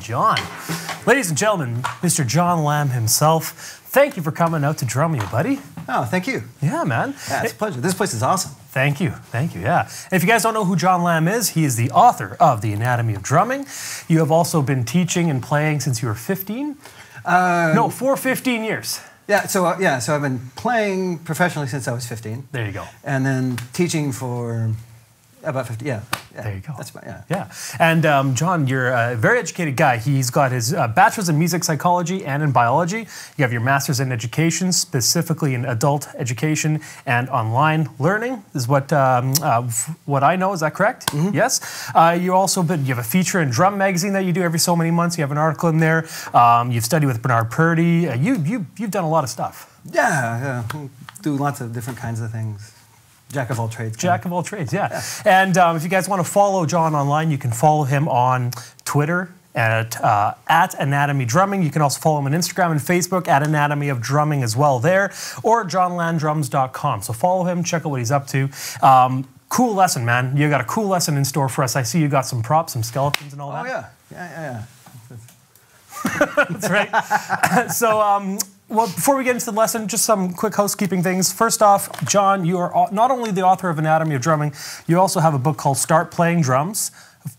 everyone. Well done, John. Ladies and gentlemen, Mr. John Lamb himself. Thank you for coming out to Drumeo, buddy. Oh, thank you. Yeah, man. Yeah, it's a pleasure. This place is awesome. Thank you. Thank you. Yeah. And if you guys don't know who John Lamb is, he is the author of The Anatomy of Drumming. You have also been teaching and playing since you were 15? Uh, no, for 15 years. Yeah, so uh, yeah, so I've been playing professionally since I was 15. There you go. And then teaching for about 50, yeah. yeah there you go. That's about, yeah. Yeah. And um, John, you're a very educated guy. He's got his uh, bachelor's in music psychology and in biology. You have your master's in education, specifically in adult education and online learning, is what um, uh, what I know. Is that correct? Mm-hmm. Yes. Uh, you also been, you have a feature in Drum Magazine that you do every so many months. You have an article in there. Um, you've studied with Bernard Purdie. Uh, you, you, you've done a lot of stuff. Yeah, yeah. Do lots of different kinds of things. Jack of all trades. Jack of all trades, yeah. yeah. And um, if you guys want to follow John online, you can follow him on Twitter at, uh, at Anatomy Drumming. You can also follow him on Instagram and Facebook at Anatomy of Drumming as well there, or johnlambdrums.com. So follow him, check out what he's up to. Um, cool lesson, man. You got a cool lesson in store for us. I see you got some props, some skeletons and all that. Oh, yeah. Yeah, yeah, yeah. That's right. so, um, well, before we get into the lesson, just some quick housekeeping things. First off, John, you are not only the author of Anatomy of Drumming, you also have a book called Start Playing Drums,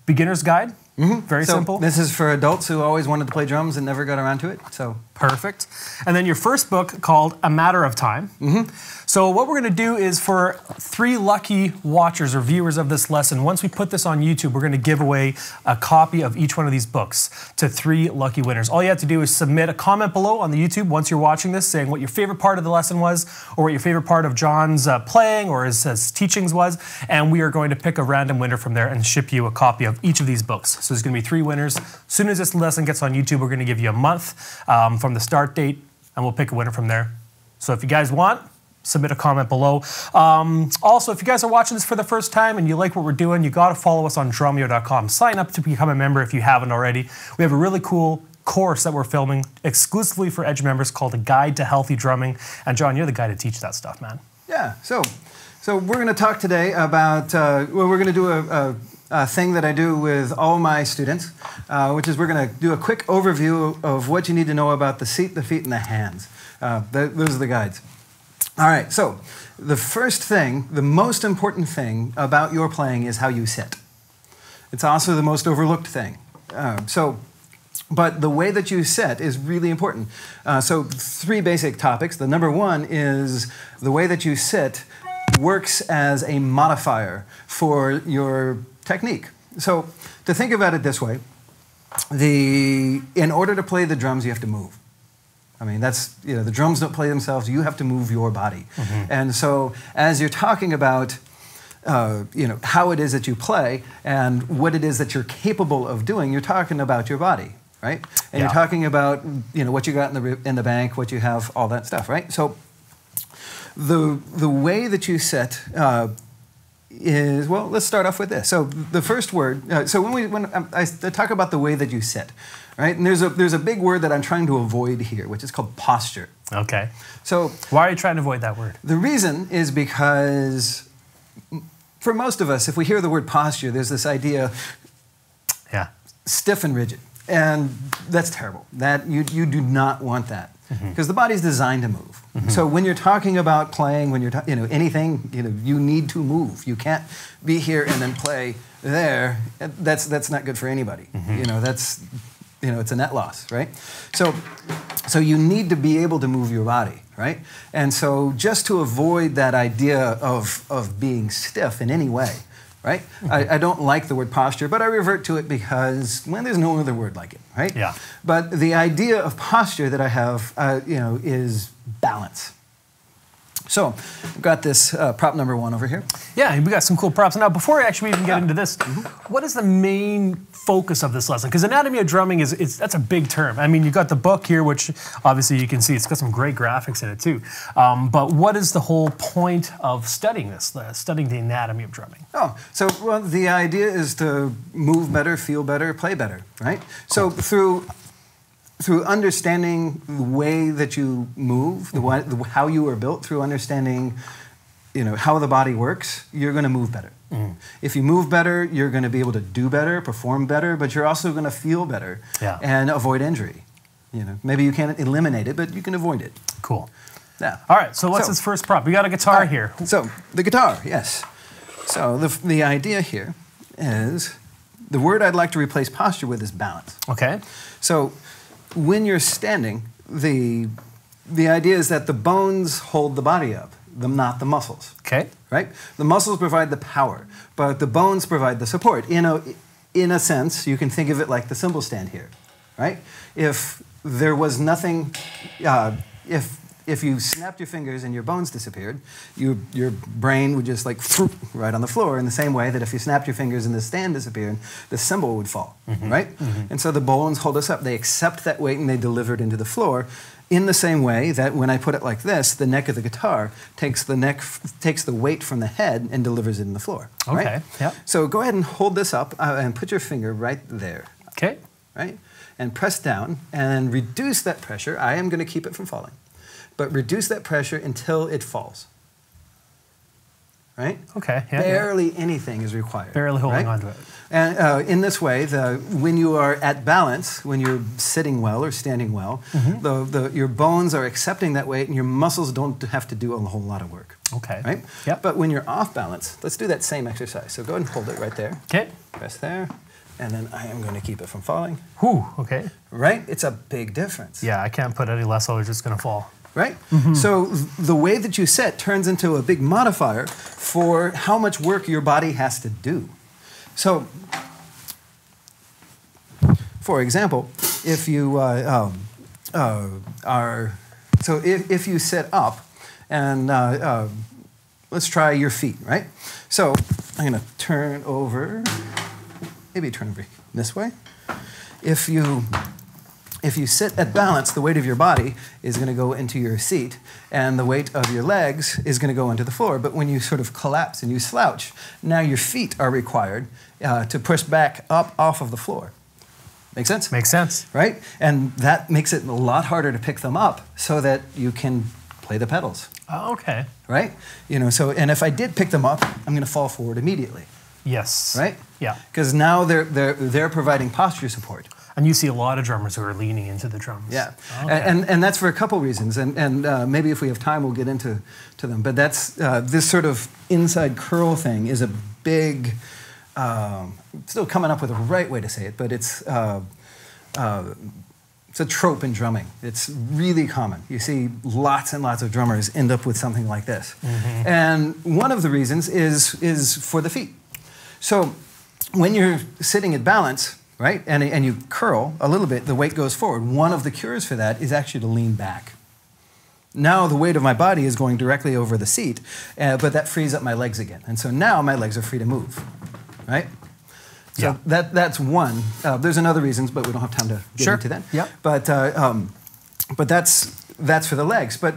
Beginner's Guide. Mm-hmm. Very so simple. This is for adults who always wanted to play drums and never got around to it. So perfect. And then your first book called A Matter of Time. Mm-hmm. So what we're going to do is for three lucky watchers or viewers of this lesson, once we put this on YouTube, we're going to give away a copy of each one of these books to three lucky winners. All you have to do is submit a comment below on the YouTube once you're watching this, saying what your favorite part of the lesson was, or what your favorite part of John's uh, playing or his, his, teachings was, and we are going to pick a random winner from there and ship you a copy of each of these books. So there's going to be three winners. As soon as this lesson gets on YouTube, we're going to give you a month um, from the start date, and we'll pick a winner from there. So if you guys want, submit a comment below. Um, also, if you guys are watching this for the first time and you like what we're doing, you got to follow us on drumeo.com. Sign up to become a member if you haven't already. We have a really cool course that we're filming exclusively for Edge members called A Guide to Healthy Drumming. And John, you're the guy to teach that stuff, man. Yeah. So, so we're going to talk today about. Uh, well, we're going to do a, a, a, thing that I do with all my students, uh, which is we're going to do a quick overview of what you need to know about the seat, the feet, and the hands. Uh, those are the guides. All right, so the first thing, the most important thing about your playing is how you sit. It's also the most overlooked thing. Uh, so, but the way that you sit is really important. Uh, so, three basic topics. The number one is the way that you sit works as a modifier for your technique. So, to think about it this way, the, in order to play the drums, you have to move. I mean, that's, you know, the drums don't play themselves, you have to move your body. Mm-hmm. And so, as you're talking about, uh, you know, how it is that you play and what it is that you're capable of doing, you're talking about your body, right? And yeah. you're talking about, you know, what you got in the, in the bank, what you have, all that stuff, right? So, the, the way that you set, uh, is, well, let's start off with this. So, the first word, uh, so when, we, when um, I, I talk about the way that you sit, right? And there's a there's a big word that I'm trying to avoid here, which is called posture. Okay. So why are you trying to avoid that word? The reason is because for most of us, if we hear the word posture, there's this idea, yeah, stiff and rigid, and that's terrible. That you you do not want that because mm-hmm. the body's designed to move. Mm-hmm. So when you're talking about playing, when you're ta- you know anything, you know you need to move. You can't be here and then play there. That's that's not good for anybody. Mm-hmm. You know that's you know, it's a net loss, right? So, so you need to be able to move your body, right? And so just to avoid that idea of, of being stiff in any way, right? I, I, don't like the word posture, but I revert to it because, well, there's no other word like it, right? Yeah. But the idea of posture that I have, uh, you know, is balance. So, we've got this uh, prop number one over here. Yeah, we got some cool props. Now, before I actually even get into this, mm-hmm. what is the main focus of this lesson? Because anatomy of drumming is it's, that's a big term. I mean, you've got the book here, which obviously you can see it's got some great graphics in it too. Um, but what is the whole point of studying this, uh, studying the anatomy of drumming? Oh, so well, the idea is to move better, feel better, play better, right? Cool. So through through understanding the way that you move, the, the, how you are built, through understanding you know how the body works, you're going to move better. Mm. If you move better, you're going to be able to do better, perform better, but you're also going to feel better Yeah. and avoid injury. You know, maybe you can't eliminate it, but you can avoid it. Cool. Yeah. All right, so what's So- his first prop? We got a guitar right, here. So the guitar, yes. So the the idea here is the word I'd like to replace posture with is balance. Okay. So when you're standing, the the idea is that the bones hold the body up, the, not the muscles. Okay. Right? The muscles provide the power, but the bones provide the support. In a in a sense, you can think of it like the cymbal stand here, right? If there was nothing, uh, if if you snapped your fingers and your bones disappeared, you, your brain would just like right on the floor. In the same way that if you snapped your fingers and the stand disappeared, the cymbal would fall, right? And so the bones hold us up. They accept that weight and they deliver it into the floor. In the same way that when I put it like this, the neck of the guitar takes the neck takes the weight from the head and delivers it in the floor. right? Okay, yep. So go ahead and hold this up uh, and put your finger right there, Okay. right? And press down and reduce that pressure. I am going to keep it from falling, but reduce that pressure until it falls. Right? Okay. Yeah. yeah. Barely anything is required. Barely holding right? onto it. And uh, in this way, the, when you are at balance, when you're sitting well or standing well, Mm-hmm. the, the, your bones are accepting that weight and your muscles don't have to do a whole lot of work. Okay. Right? Yep. But when you're off balance, let's do that same exercise. So go ahead and hold it right there. Okay. Press there. And then I am going to keep it from falling. Whew. Okay. Right? It's a big difference. Yeah, I can't put any less, or it's just gonna fall. Right? Mm-hmm. So the way that you set turns into a big modifier for how much work your body has to do. So, for example, if you uh, um, uh, are, so if, if you sit up and uh, uh, let's try your feet, right? So I'm going to turn over, maybe turn over this way. If you if you sit at balance, the weight of your body is going to go into your seat, and the weight of your legs is going to go into the floor. But when you sort of collapse and you slouch, now your feet are required uh, to push back up off of the floor. Make sense? Makes sense. Right? And that makes it a lot harder to pick them up so that you can play the pedals. Oh, okay. Right? You know, so, and if I did pick them up, I'm going to fall forward immediately. Yes. Right? Yeah. Because now they're, they're, they're providing posture support. And you see a lot of drummers who are leaning into the drums. Yeah, Okay. and, and and that's for a couple reasons, and and uh, maybe if we have time, we'll get into to them. But that's uh, this sort of inside curl thing is a big, um, still coming up with the right way to say it, but it's. Uh, uh, it's a trope in drumming. It's really common. You see lots and lots of drummers end up with something like this. And one of the reasons is, is for the feet. So when you're sitting at balance, right, and, and you curl a little bit, the weight goes forward. One of the cures for that is actually to lean back. Now the weight of my body is going directly over the seat, uh, but that frees up my legs again. And so now my legs are free to move, right? So Yeah. that, that's one. Uh, there's another reasons, but we don't have time to get Sure. into that. Yep. But, uh, um, but that's, that's for the legs. But,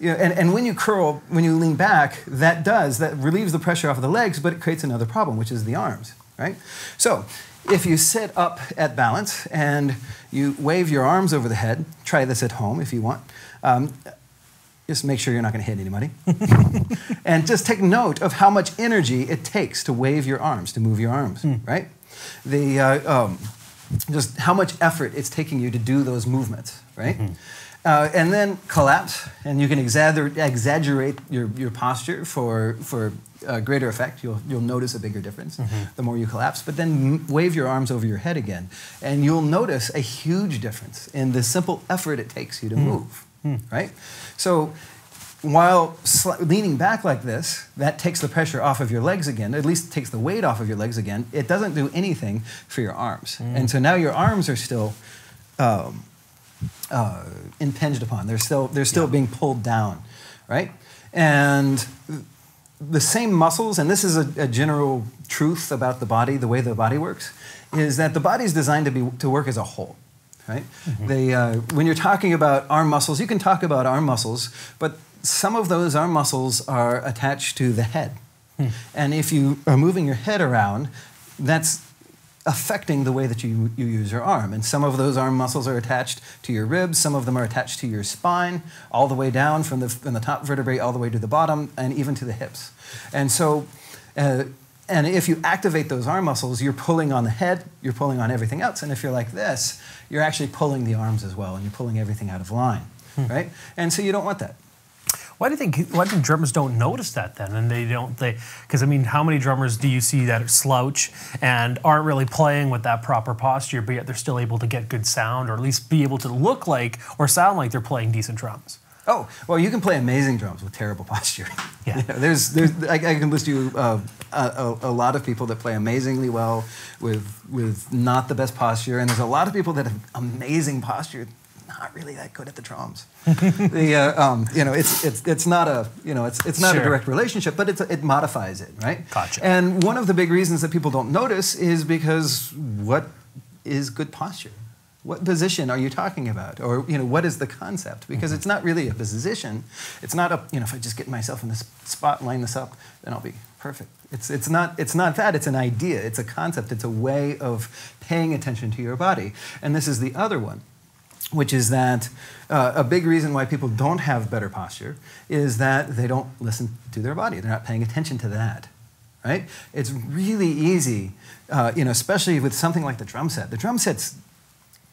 you know, and, and when you curl, when you lean back, that does, that relieves the pressure off of the legs, but it creates another problem, which is the arms, right? So if you sit up at balance and you wave your arms over the head, try this at home if you want. Um, just make sure you're not going to hit anybody. and just take note of how much energy it takes to wave your arms, to move your arms, right? The, uh, um, just how much effort it's taking you to do those movements, right? Uh, and then collapse, and you can exagger- exaggerate your, your posture for, for uh, greater effect. You'll, you'll notice a bigger difference the more you collapse. But then wave your arms over your head again, and you'll notice a huge difference in the simple effort it takes you to move, right? So while leaning back like this, that takes the pressure off of your legs again, at least takes the weight off of your legs again. It doesn't do anything for your arms. And so now your arms are still um, uh, impinged upon. They're still, they're still being pulled down, right? And the same muscles, and this is a, a general truth about the body, the way the body works, is that the body is designed to, be, to work as a whole. Right? They, uh, when you're talking about arm muscles, you can talk about arm muscles, but some of those arm muscles are attached to the head. And if you are moving your head around, that's affecting the way that you, you use your arm. And some of those arm muscles are attached to your ribs, some of them are attached to your spine, all the way down from the, from the top vertebrae all the way to the bottom, and even to the hips. And so, uh, and if you activate those arm muscles, you're pulling on the head, you're pulling on everything else. And if you're like this, you're actually pulling the arms as well, and you're pulling everything out of line, hmm. right? And so you don't want that. Why do you think why do think drummers don't notice that then, and they don't they? Because I mean, how many drummers do you see that slouch and aren't really playing with that proper posture, but yet they're still able to get good sound, or at least be able to look like or sound like they're playing decent drums? Oh, well, you can play amazing drums with terrible posture. Yeah. you know, there's, there's, I, I, can list you uh, a, a, lot of people that play amazingly well with, with not the best posture, and there's a lot of people that have amazing posture not really that good at the drums. the, uh, um, you know, it's, it's, it's not a, you know, it's, it's not sure. a direct relationship, but it's it modifies it, right? Gotcha. And one of the big reasons that people don't notice is because what is good posture? What position are you talking about? Or, you know, what is the concept? Because mm-hmm. it's not really a position. It's not a, you know, if I just get myself in this spot line this up, then I'll be perfect. It's, it's, not, it's not that, it's an idea, it's a concept, it's a way of paying attention to your body. And this is the other one which is that uh, a big reason why people don't have better posture is that they don't listen to their body. They're not paying attention to that, right? It's really easy, uh, you know, especially with something like the drum set. The drum set's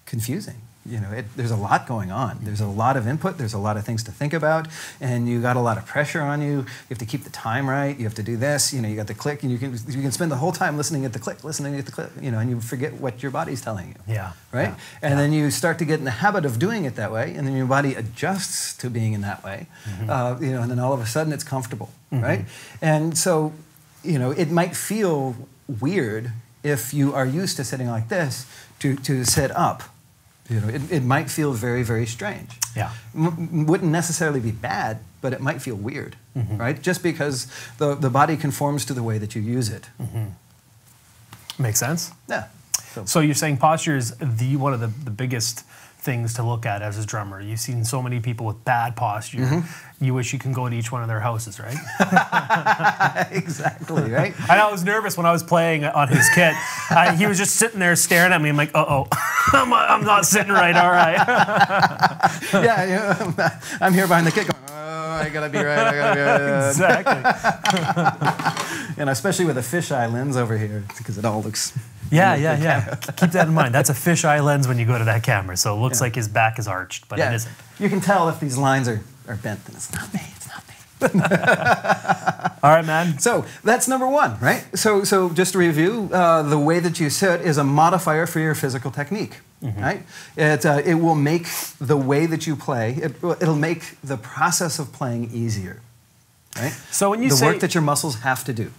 confusing you know, it, there's a lot going on. There's a lot of input. There's a lot of things to think about, and you got a lot of pressure on you. You have to keep the time right. You have to do this. You know, you got the click, and you can you can spend the whole time listening at the click, listening at the click. You know, and you forget what your body's telling you. Yeah. Right. Yeah. And yeah. then you start to get in the habit of doing it that way, and then your body adjusts to being in that way. Mm-hmm. Uh, you know, and then all of a sudden it's comfortable. Mm-hmm. Right. And so, you know, it might feel weird if you are used to sitting like this to to sit up you know, it, it might feel very, very strange. Yeah. M- wouldn't necessarily be bad, but it might feel weird, mm-hmm. right? Just because the, the body conforms to the way that you use it. Mm-hmm. Makes sense. Yeah. So, so, you're saying posture is the one of the, the biggest things to look at as a drummer. You've seen so many people with bad posture. Mm-hmm. You wish you can go to each one of their houses, right? exactly, right? And I was nervous when I was playing on his kit. I, he was just sitting there staring at me. I'm like, uh oh, I'm, I'm not sitting right, all right. yeah, yeah, I'm here behind the kit going, oh, I gotta be right, I gotta be right. Exactly. and especially with a fisheye lens over here, because it all looks yeah, yeah, yeah. Keep that in mind. That's a fisheye lens when you go to that camera, so it looks yeah. like his back is arched, but yeah. it isn't. You can tell if these lines are, are bent, then it's not me. It's not me. All right, man. So that's number one, right? So, so just to review, uh, the way that you sit is a modifier for your physical technique, mm-hmm. right? It, uh, it will make the way that you play, it, it'll make the process of playing easier, right? So when you the say, The work that your muscles have to do.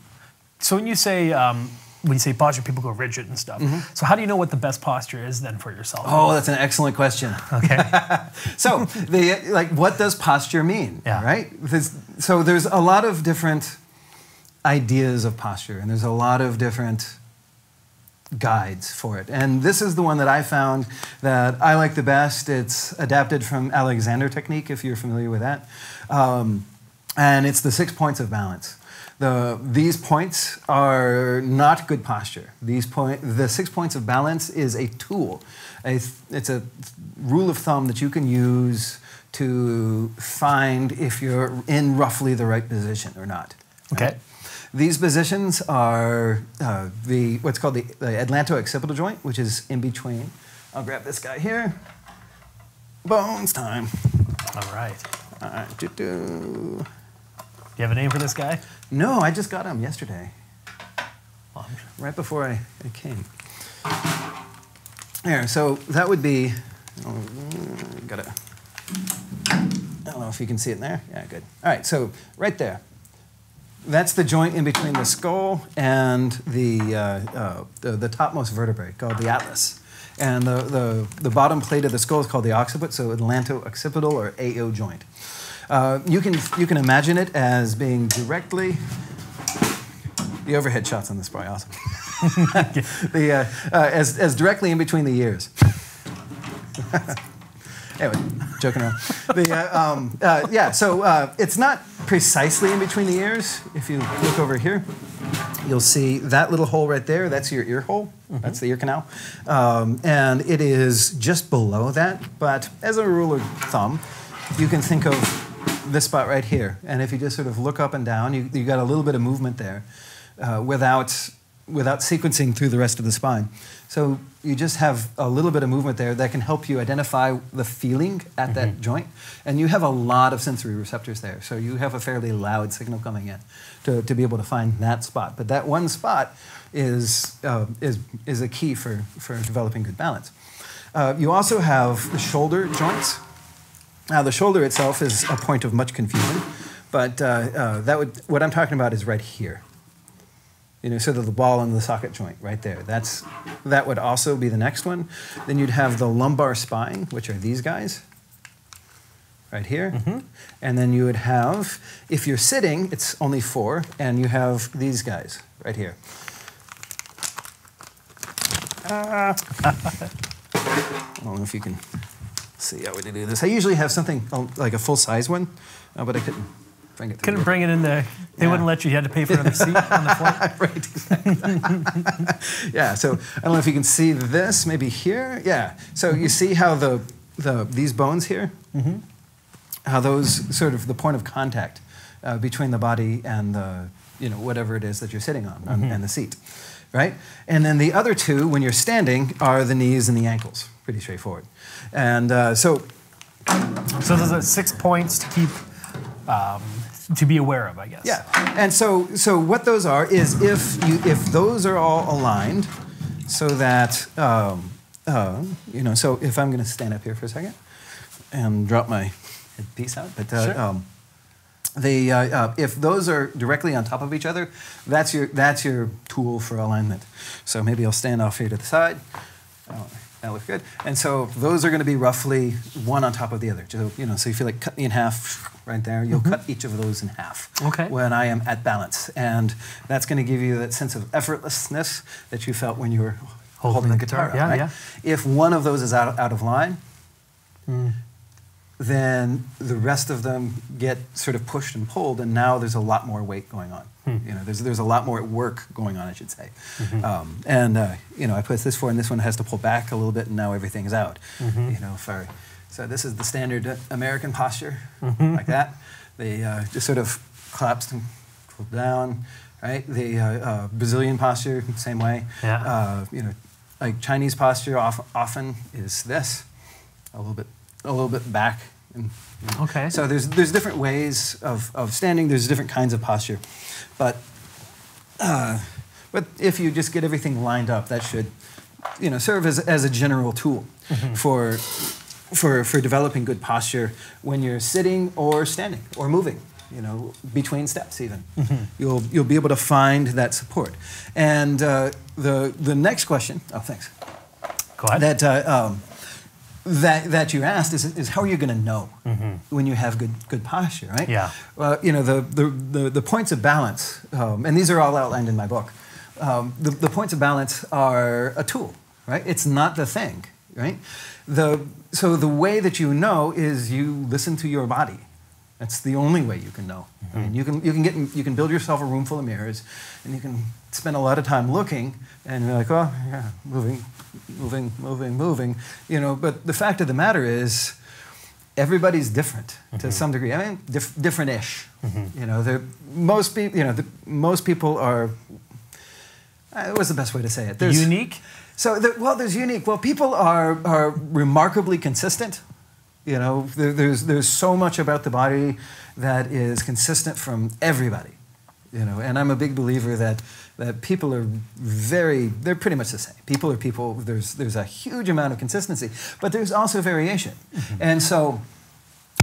So when you say um, when you say posture, people go rigid and stuff. Mm-hmm. So how do you know what the best posture is then for yourself? Oh, that's an excellent question. Okay. so the like, what does posture mean? Yeah. Right. There's, so there's a lot of different ideas of posture, and there's a lot of different guides for it. And this is the one that I found that I like the best. It's adapted from Alexander technique, if you're familiar with that. Um, and it's the six points of balance. The, these points are not good posture. These point, the six points of balance is a tool. A, it's a rule of thumb that you can use to find if you're in roughly the right position or not. Okay. Right? These positions are uh, the what's called the, the atlanto-occipital joint, which is in between. I'll grab this guy here. Bones time. All right. All right. Do-do. Do you have a name for this guy? No, I just got him yesterday. Right before I, I came. There, so that would be, oh, gotta, I don't know if you can see it in there. Yeah, good. All right, so right there. That's the joint in between the skull and the, uh, uh, the, the, topmost vertebrae called the atlas. And the, the, the bottom plate of the skull is called the occiput, so atlanto-occipital or AO joint. Uh, you, can, you can imagine it as being directly, the overhead shots on this probably awesome. the, uh, uh, as, as directly in between the ears. anyway, joking around. The, uh, um, uh, yeah, so uh, it's not precisely in between the ears. If you look over here, you'll see that little hole right there. That's your ear hole. That's the ear canal, um, and it is just below that. But as a rule of thumb, you can think of this spot right here, and if you just sort of look up and down, you you got a little bit of movement there, uh, without without sequencing through the rest of the spine. So you just have a little bit of movement there that can help you identify the feeling at that joint. And you have a lot of sensory receptors there. So you have a fairly loud signal coming in to, to be able to find that spot. But that one spot is, uh, is, is a key for, for developing good balance. Uh, you also have the shoulder joints. Now, the shoulder itself is a point of much confusion, but uh, uh, that would, what I'm talking about is right here. You know, so the ball and the socket joint right there. That's, that would also be the next one. Then you'd have the lumbar spine, which are these guys right here. And then you would have, if you're sitting, it's only four, and you have these guys right here. Ah. I don't know if you can see how we do this. I usually have something uh, like a full size one, uh, but I couldn't bring it. Couldn't the- bring it in there. They Yeah. wouldn't let you. You had to pay for another seat on the flight. right, exactly. yeah, so I don't know if you can see this, maybe here. Yeah, so you see how the, the these bones here, how those sort of the point of contact uh, between the body and the you know whatever it is that you're sitting on, on and the seat, right? And then the other two, when you're standing, are the knees and the ankles. Pretty straightforward. And uh, so So those are six points to keep, um, to be aware of, I guess. Yeah, and so so what those are is if you if those are all aligned, so that um, uh, you know. So if I'm going to stand up here for a second and drop my headpiece out, but uh, Sure. um, the uh, uh, if those are directly on top of each other, that's your that's your tool for alignment. So maybe I'll stand off here to the side. That looks good. And so those are going to be roughly one on top of the other. So you know, so you feel like cut me in half right there. You'll mm-hmm. cut each of those in half Okay. when I am at balance, and that's going to give you that sense of effortlessness that you felt when you were holding, the guitar. guitar. up, Yeah, right? If one of those is out, out of line, mm. Then the rest of them get sort of pushed and pulled, and now there's a lot more weight going on. You know, there's, there's a lot more work going on, I should say. Um, and uh, you know, I put this forward, and this one has to pull back a little bit, and now everything's out. You know, for so this is the standard American posture, like that. They uh, just sort of collapsed and pulled down, right? The uh, uh, Brazilian posture, same way. Yeah. Uh, you know, like Chinese posture off, often is this, a little bit, a little bit back. And, Okay. So there's there's different ways of, of standing. There's different kinds of posture, but uh, but if you just get everything lined up, that should you know serve as, as a general tool for for for developing good posture when you're sitting or standing or moving. You know, between steps even, you'll you'll be able to find that support. And uh, the the next question. Oh, thanks Go ahead. that uh, um, that that you asked is, is how are you going to know when you have good good posture, right? Yeah. Well, you know the the, the, the points of balance, um, and these are all outlined in my book. Um, the, the points of balance are a tool, right? It's not the thing, right? The so the way that you know is you listen to your body. That's the only way you can know. I mean, mm-hmm. you can you can get you can build yourself a room full of mirrors, and you can spend a lot of time looking, and you're like, oh yeah, moving, moving, moving, moving. You know, but the fact of the matter is, everybody's different to mm-hmm. some degree. I mean, dif- different-ish. Mm-hmm. You know, most people. You know, the, most people are. Uh, what's the best way to say it? Unique. So, the, well, there's unique. Well, people are, are remarkably consistent. You know, there, there's, there's so much about the body that is consistent from everybody. You know, and I'm a big believer that, that people are very, they're pretty much the same. People are people. There's, there's a huge amount of consistency, but there's also variation. And so,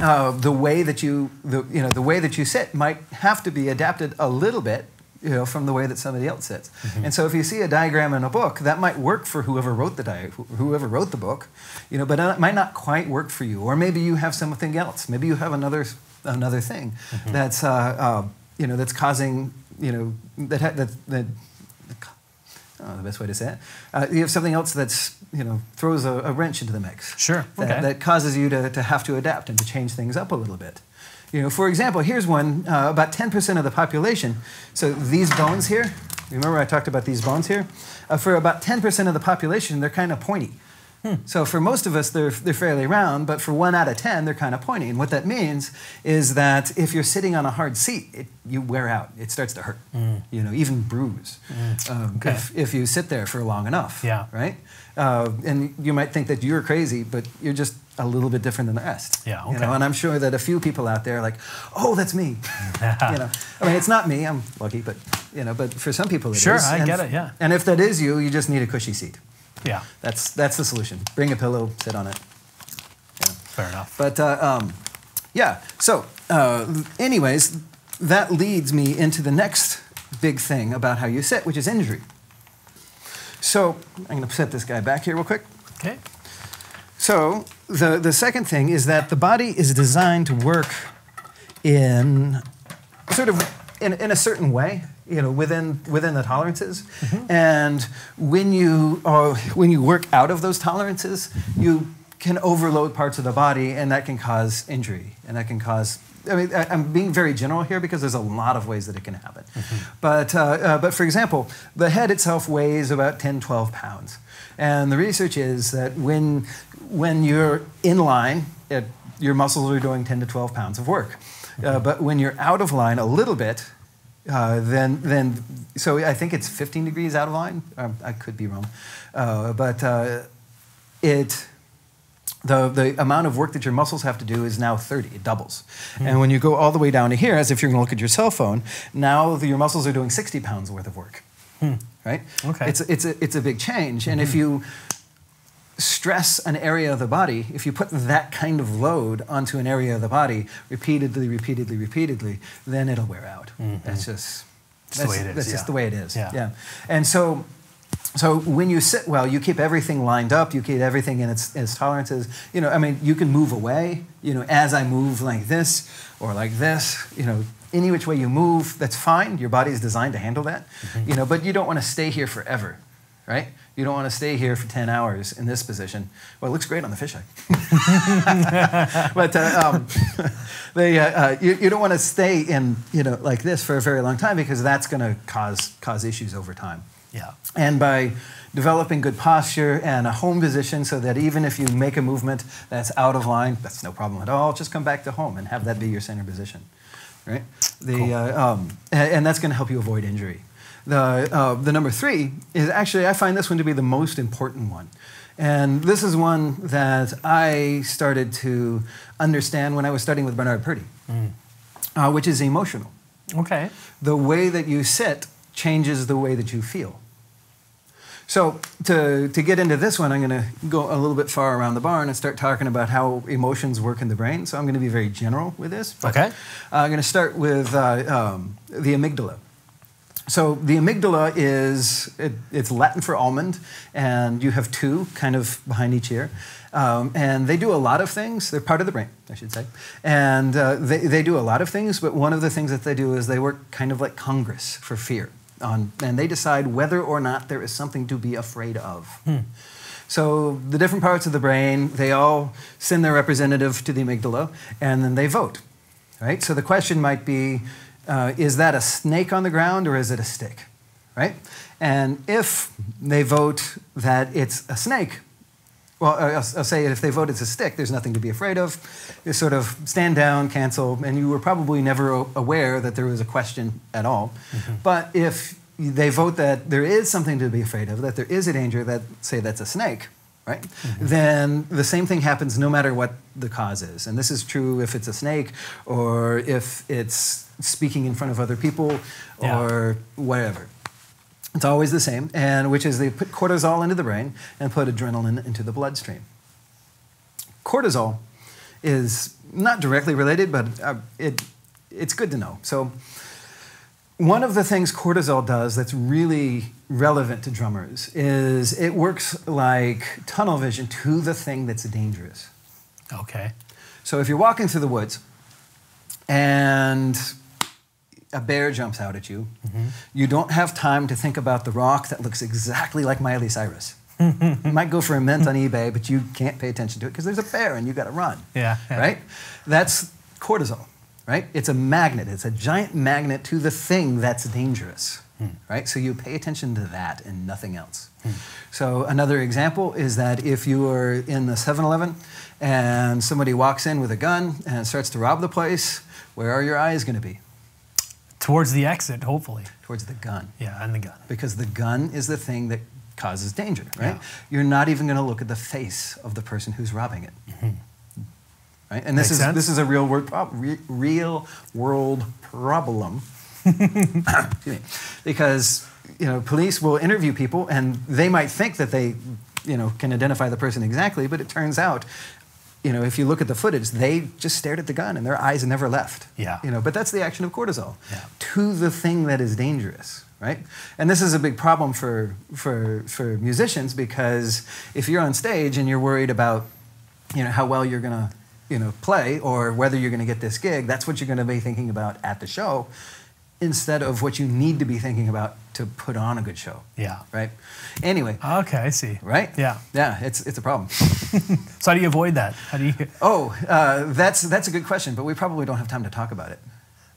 uh, the way that you, the, you know, the way that you sit might have to be adapted a little bit, you know, from the way that somebody else sits. And so, if you see a diagram in a book, that might work for whoever wrote the di- whoever wrote the book, you know, but it might not quite work for you. Or maybe you have something else. Maybe you have another another thing that's, uh, uh, you know, that's causing, you know, that ha- that that. Oh, the best way to say it. Uh, you have something else that's, you know, throws a, a wrench into the mix Sure. that, Okay. that causes you to, to have to adapt and to change things up a little bit. You know, for example, here's one, uh, about 10% of the population. So these bones here, remember I talked about these bones here? Uh, for about 10% of the population, they're kind of pointy. So for most of us, they're, they're fairly round, but for one out of 10, they're kind of pointy. And what that means is that if you're sitting on a hard seat, it, you wear out. It starts to hurt, you know, even bruise um, Okay. if, if you sit there for long enough, Yeah. right? Uh, and you might think that you're crazy, but you're just a little bit different than the rest. Yeah, You okay. know, and I'm sure that a few people out there are like, oh, that's me. you know, I mean, it's not me. I'm lucky, but you know, but for some people it is. Sure, I And get it, yeah. And if that is you, you just need a cushy seat. Yeah, That's that's the solution. Bring a pillow, sit on it. fair enough. But uh, um, yeah. So, uh, anyways, that leads me into the next big thing about how you sit, which is injury. So I'm going to set this guy back here real quick. Okay. So the the second thing is that the body is designed to work in sort of in, in a certain way, you know, within within the tolerances. And when you are when you work out of those tolerances, you can overload parts of the body, and that can cause injury, and that can cause. I mean, I- I'm being very general here because there's a lot of ways that it can happen. But, uh, uh, but for example, the head itself weighs about 10, 12 pounds. And the research is that when, when you're in line, it, your muscles are doing 10 to 12 pounds of work. Uh, but when you're out of line a little bit, uh, then, then, so I think it's 15 degrees out of line. Um, I could be wrong. Uh, but uh, it, the, the amount of work that your muscles have to do is now 30. It doubles. And when you go all the way down to here, as if you're going to look at your cell phone, now the, your muscles are doing 60 pounds worth of work. Hmm. Right? Okay. It's, it's, a, it's a big change. And if mm-hmm. you stress an area of the body, if you put that kind of load onto an area of the body repeatedly, repeatedly, repeatedly, then it'll wear out. Mm-hmm. That's just the that's, way it is, That's yeah. just the way it is. Yeah. yeah. And so, so when you sit well, you keep everything lined up. You keep everything in its, its tolerances. You know, I mean, you can move away. You know, as I move like this or like this. You know, any which way you move, that's fine. Your body is designed to handle that. Mm-hmm. You know, but you don't want to stay here forever, right? You don't want to stay here for 10 hours in this position. Well, it looks great on the fisheye. but uh, um, they, uh, uh, you, you don't want to stay in, you know, like this for a very long time because that's going to cause, cause issues over time. Yeah. And by developing good posture and a home position so that even if you make a movement that's out of line, that's no problem at all. Just come back to home and have that be your center position, right? The, uh, um, and, and that's going to help you avoid injury. The, uh, the number three is actually, I find this one to be the most important one. And this is one that I started to understand when I was studying with Bernard Purdie, uh, which is emotional Okay. the way that you sit changes the way that you feel. So, to, to get into this one, I'm going to go a little bit far around the barn and start talking about how emotions work in the brain. So, I'm going to be very general with this. Okay. uh, I'm going to start with uh, um, the amygdala. So, the amygdala is, it, it's Latin for almond, and you have two kind of behind each ear. Um, and they do a lot of things. They're part of the brain, I should say. And uh, they, they do a lot of things, but one of the things that they do is they work kind of like Congress for fear. On, and they decide whether or not there is something to be afraid of. So the different parts of the brain, they all send their representative to the amygdala, and then they vote. Right? So the question might be, uh, is that a snake on the ground or is it a stick? Right? And if they vote that it's a snake, well, I'll, I'll say if they vote it's a stick, there's nothing to be afraid of. You sort of stand down, cancel, and you were probably never aware that there was a question at all. Mm-hmm. But if they vote that there is something to be afraid of, that there is a danger, that say that's a snake, right? Mm-hmm. Then the same thing happens no matter what the cause is. And this is true if it's a snake or if it's speaking in front of other people Yeah. or whatever. It's always the same, and which is they put cortisol into the brain and put adrenaline into the bloodstream. Cortisol is not directly related, but uh, it, it's good to know. So, one of the things cortisol does that's really relevant to drummers is it works like tunnel vision to the thing that's dangerous. Okay. So, if you're walking through the woods and a bear jumps out at you, you don't have time to think about the rock that looks exactly like Miley Cyrus. you might go for a mint on eBay, but you can't pay attention to it because there's a bear and you've got to run. Yeah, yeah. Right? That's cortisol, right? It's a magnet. It's a giant magnet to the thing that's dangerous. Hmm. right? So you pay attention to that and nothing else. Hmm. So another example is that if you are in the 7-Eleven and somebody walks in with a gun and starts to rob the place, where are your eyes going to be? Towards the exit, hopefully. Towards the gun. Yeah, and the gun. Because the gun is the thing that causes danger, right? Yeah. You're not even going to look at the face of the person who's robbing it. Mm-hmm. Right? And this Makes is sense. this is a real world re- real world problem. Because you know, police will interview people and they might think that they you know can identify the person exactly, but it turns out you know, if you look at the footage, they just stared at the gun and their eyes never left. Yeah. You know, but that's the action of cortisol Yeah. to the thing that is dangerous, right? And this is a big problem for, for, for musicians because if you're on stage and you're worried about, you know, how well you're going to, you know, play or whether you're going to get this gig, that's what you're going to be thinking about at the show instead of what you need to be thinking about to put on a good show, Yeah. right? Anyway, Okay, I see. right? Yeah. Yeah, it's, it's a problem. So how do you avoid that? How do you? Oh, uh, that's, that's a good question, but we probably don't have time to talk about it.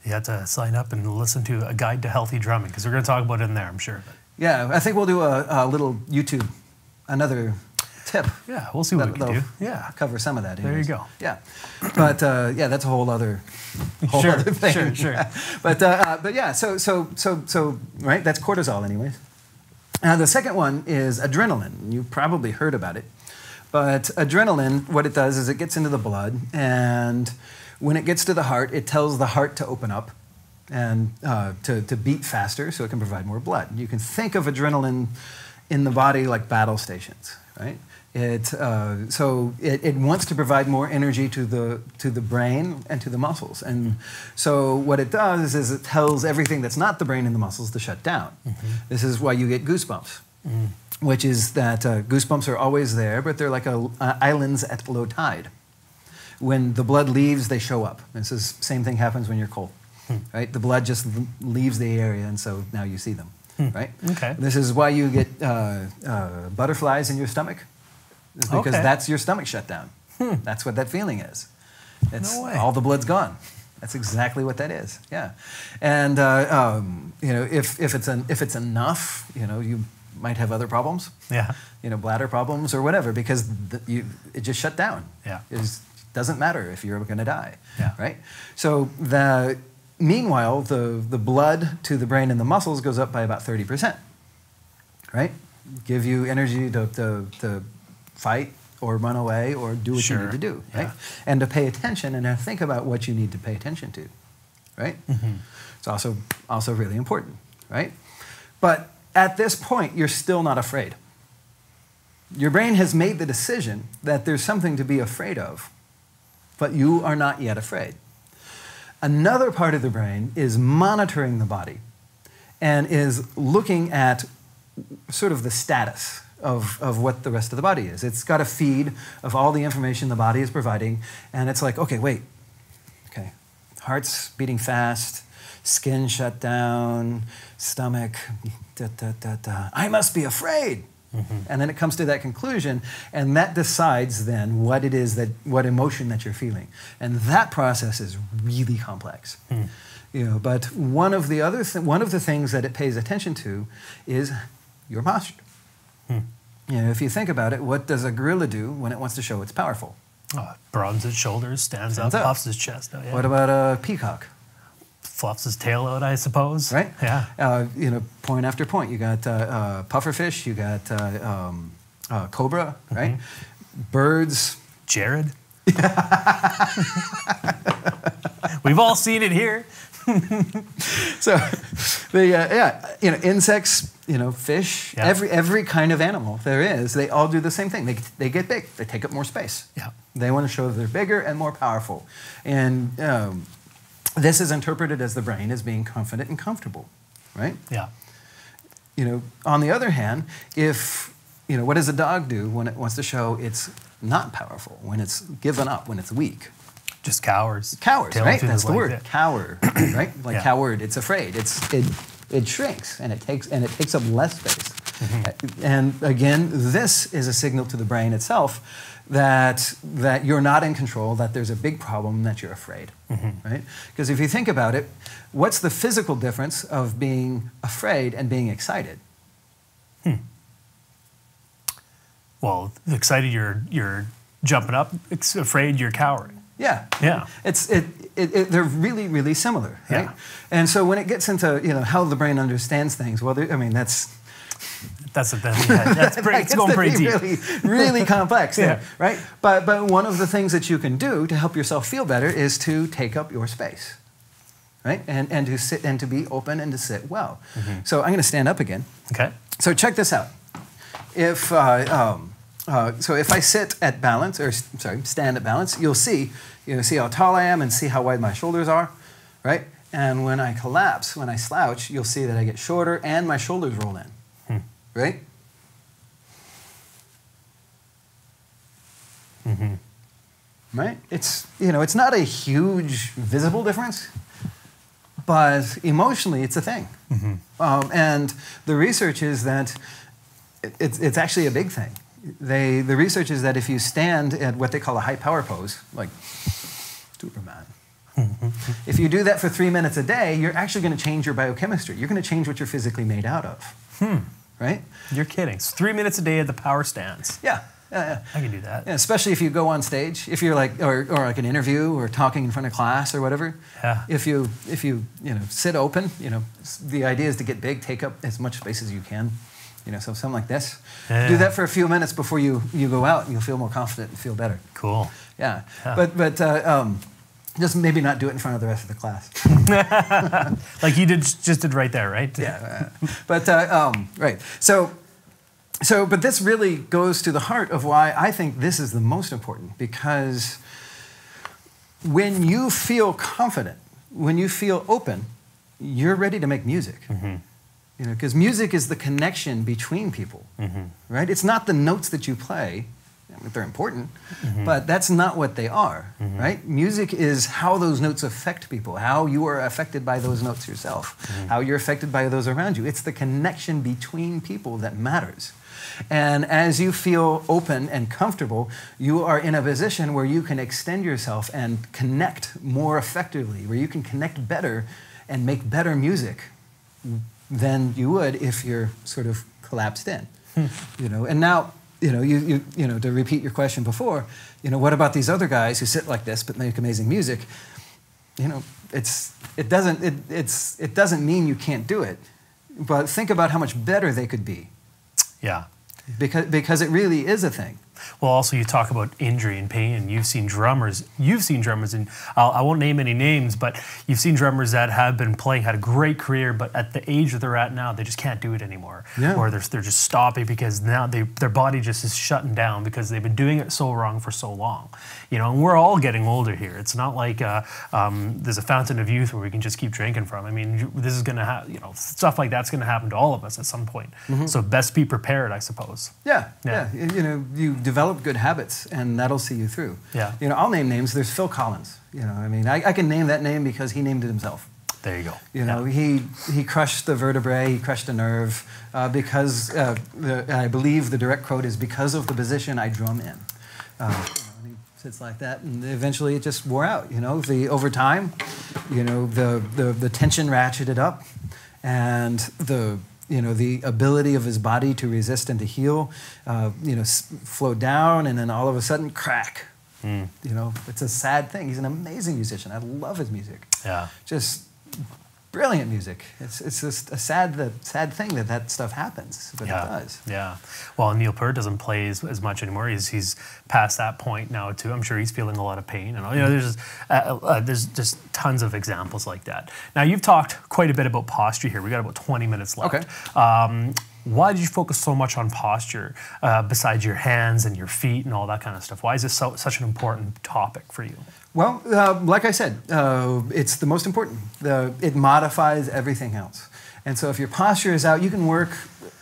You have to sign up and listen to a guide to healthy drumming because we're going to talk about it in there, I'm sure. Yeah, I think we'll do a, a little YouTube, another tip. yeah, we'll see what we can do. Yeah. Cover some of that. There you go. Yeah, but uh, yeah, that's a whole other, whole Sure, other thing. sure, sure. but uh, uh, but yeah, so so so so right, that's cortisol, anyways. Now the second one is adrenaline. You've probably heard about it, but adrenaline, what it does is it gets into the blood, and when it gets to the heart, it tells the heart to open up and uh, to, to beat faster so it can provide more blood. You can think of adrenaline in the body like battle stations, right? It, uh, so it, it wants to provide more energy to the, to the brain and to the muscles. And so what it does is it tells everything that's not the brain and the muscles to shut down. This is why you get goosebumps, which is that uh, goosebumps are always there, but they're like a, uh, islands at low tide when the blood leaves, they show up. This is same thing happens when you're cold, right? The blood just leaves the area, and so now you see them, right? Okay. This is why you get uh, uh, butterflies in your stomach, is because Okay. that's your stomach shut down. That's what that feeling is. It's No way. all the blood's gone. That's exactly what that is. Yeah, and uh, um, you know if if it's an, if it's enough, you know you might have other problems Yeah. you know, bladder problems or whatever, because the, you, it just shut down. Yeah. It doesn't matter if you're going to die. Yeah. Right? So, the, meanwhile, the, the blood to the brain and the muscles goes up by about 30%. Right? Give you energy to, to, to fight or run away or do what you need to do. Yeah. And to pay attention and to think about what you need to pay attention to. Right? Mm-hmm. It's also, also really important. Right? But at this point, you're still not afraid. Your brain has made the decision that there's something to be afraid of, but you are not yet afraid. Another part of the brain is monitoring the body and is looking at sort of the status of, of what the rest of the body is. It's got a feed of all the information the body is providing, and it's like, okay, wait, okay, heart's beating fast, skin shut down, stomach, da, da, da, da. I must be afraid. Mm-hmm. And then it comes to that conclusion, and that decides then what it is that, what emotion that you're feeling. And that process is really complex. Hmm. You know, but one of the other, th- one of the things that it pays attention to is your posture. You know, if you think about it, what does a gorilla do when it wants to show it's powerful? Oh, broadens its shoulders, stands, Stands up, up. puffs his chest out. Yeah. What about a peacock? Fluffs his tail out, I suppose. right? Yeah. Uh, you know, point after point. You got uh, uh, pufferfish. You got uh, um, uh, cobra, right? Birds. Jared. We've all seen it here. So, the uh, yeah, you know, insects. You know, fish. Yeah. Every every kind of animal there is. They all do the same thing. They they get big. They take up more space. Yeah. They want to show that they're bigger and more powerful, and um, this is interpreted as the brain as being confident and comfortable, right? Yeah. You know, on the other hand, if you know, what does a dog do when it wants to show it's not powerful, when it's given up, when it's weak? Just cowards. Cowards, Tail right? That's the word. yeah. Coward, right? Like Yeah. coward, it's afraid. It's it it shrinks and it takes and it takes up less space. Mm-hmm. And again, this is a signal to the brain itself that that you're not in control, that there's a big problem, that you're afraid, right? Because if you think about it, what's the physical difference of being afraid and being excited? Well, excited you're you're jumping up, afraid you're cowering. Yeah. Yeah. It's it, it, it they're really really similar, right? Yeah. And so when it gets into you know how the brain understands things, well, I mean that's That's a yeah, that's pretty, it's going pretty deep. really really complex, Yeah. right? But but one of the things that you can do to help yourself feel better is to take up your space, right? And and to sit and to be open and to sit well. Mm-hmm. So I'm going to stand up again. Okay. So check this out. If uh, um, uh, so, if I sit at balance, or sorry, stand at balance, you'll see, you know, see how tall I am and see how wide my shoulders are, right? And when I collapse, when I slouch, you'll see that I get shorter and my shoulders roll in, right? Right? It's you know, it's not a huge visible difference, but emotionally, it's a thing. Um, and the research is that it- it's, it's actually a big thing. They, the research is that if you stand at what they call a high power pose, like Superman, if you do that for three minutes a day, you're actually going to change your biochemistry. You're going to change what you're physically made out of. Hmm. Right? You're kidding. It's three minutes a day at the power stands. Yeah. Yeah, yeah. I can do that. Yeah, especially if you go on stage, if you're like, or, or like an interview or talking in front of class or whatever. Yeah. If you, if you, you know, sit open, you know, the idea is to get big, take up as much space as you can. You know, so something like this. Yeah. Do that for a few minutes before you, you go out, and you'll feel more confident and feel better. Cool. Yeah. Yeah. But, but uh, um, just maybe not do it in front of the rest of the class. Like you did just did right there, right? yeah. but uh, um, right. So, so, but this really goes to the heart of why I think this is the most important because when you feel confident, when you feel open, you're ready to make music. You know, because music is the connection between people, mm-hmm. right? It's not the notes that you play. I mean, they're important, mm-hmm. but that's not what they are, mm-hmm. right? Music is how those notes affect people, how you are affected by those notes yourself, how you're affected by those around you. It's the connection between people that matters. And as you feel open and comfortable, you are in a position where you can extend yourself and connect more effectively, where you can connect better and make better music than you would if you're sort of collapsed in. You know, and now, you know, you, you, you know, to repeat your question before, you know, what about these other guys who sit like this but make amazing music? You know, it's, it, doesn't, it, it's, it doesn't mean you can't do it, but think about how much better they could be Yeah. because, because it really is a thing. Well, also you talk about injury and pain, and you've seen drummers. You've seen drummers, and I'll, I won't name any names, but you've seen drummers that have been playing, had a great career, but at the age that they're at now, they just can't do it anymore. Yeah. Or they're, they're just stopping because now they, their body just is shutting down because they've been doing it so wrong for so long. You know, and we're all getting older here. It's not like uh, um, there's a fountain of youth where we can just keep drinking from. I mean, this is going to happen. You know, stuff like that's going to happen to all of us at some point. So best be prepared, I suppose. Yeah, Yeah. yeah. You- know, you develop good habits, and that'll see you through. Yeah. You know, I'll name names. There's Phil Collins. You know, I mean, I, I can name that name because he named it himself. There you go. You know, he he crushed the vertebrae, he crushed a nerve uh, because uh, the, I believe the direct quote is because of the position I drum in. Uh, sits like that, and eventually it just wore out. You know, the over time, you know, the the, the tension ratcheted up, and the you know the ability of his body to resist and to heal, uh, you know, s- flowed down, and then all of a sudden, crack. You know, it's a sad thing. He's an amazing musician. I love his music Yeah. just brilliant music. It's, it's just a sad, the sad thing that that stuff happens, but yeah. it does. Yeah. Well, Neil Peart doesn't play as, as much anymore. He's, he's past that point now too. I'm sure he's feeling a lot of pain. And you know, there's uh, uh, there's just tons of examples like that. Now you've talked quite a bit about posture here. We got about 20 minutes left. Okay. Um, why did you focus so much on posture uh, besides your hands and your feet and all that kind of stuff? Why is this so, such an important topic for you? Well, uh, like I said, uh, it's the most important. The, it modifies everything else. And so if your posture is out, you can work.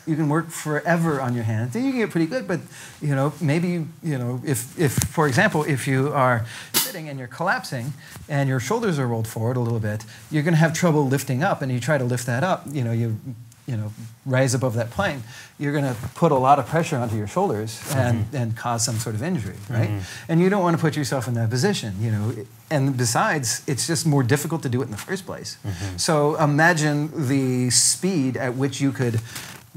You can work forever on your hands. And you can get pretty good, but you know maybe you know if, if for example if you are sitting and you're collapsing and your shoulders are rolled forward a little bit, you're going to have trouble lifting up. And you try to lift that up, you know you you know, rise above that plane, you're going to put a lot of pressure onto your shoulders and, Mm-hmm. and cause some sort of injury, right? And you don't want to put yourself in that position, you know. And besides, it's just more difficult to do it in the first place. Mm-hmm. So imagine the speed at which you could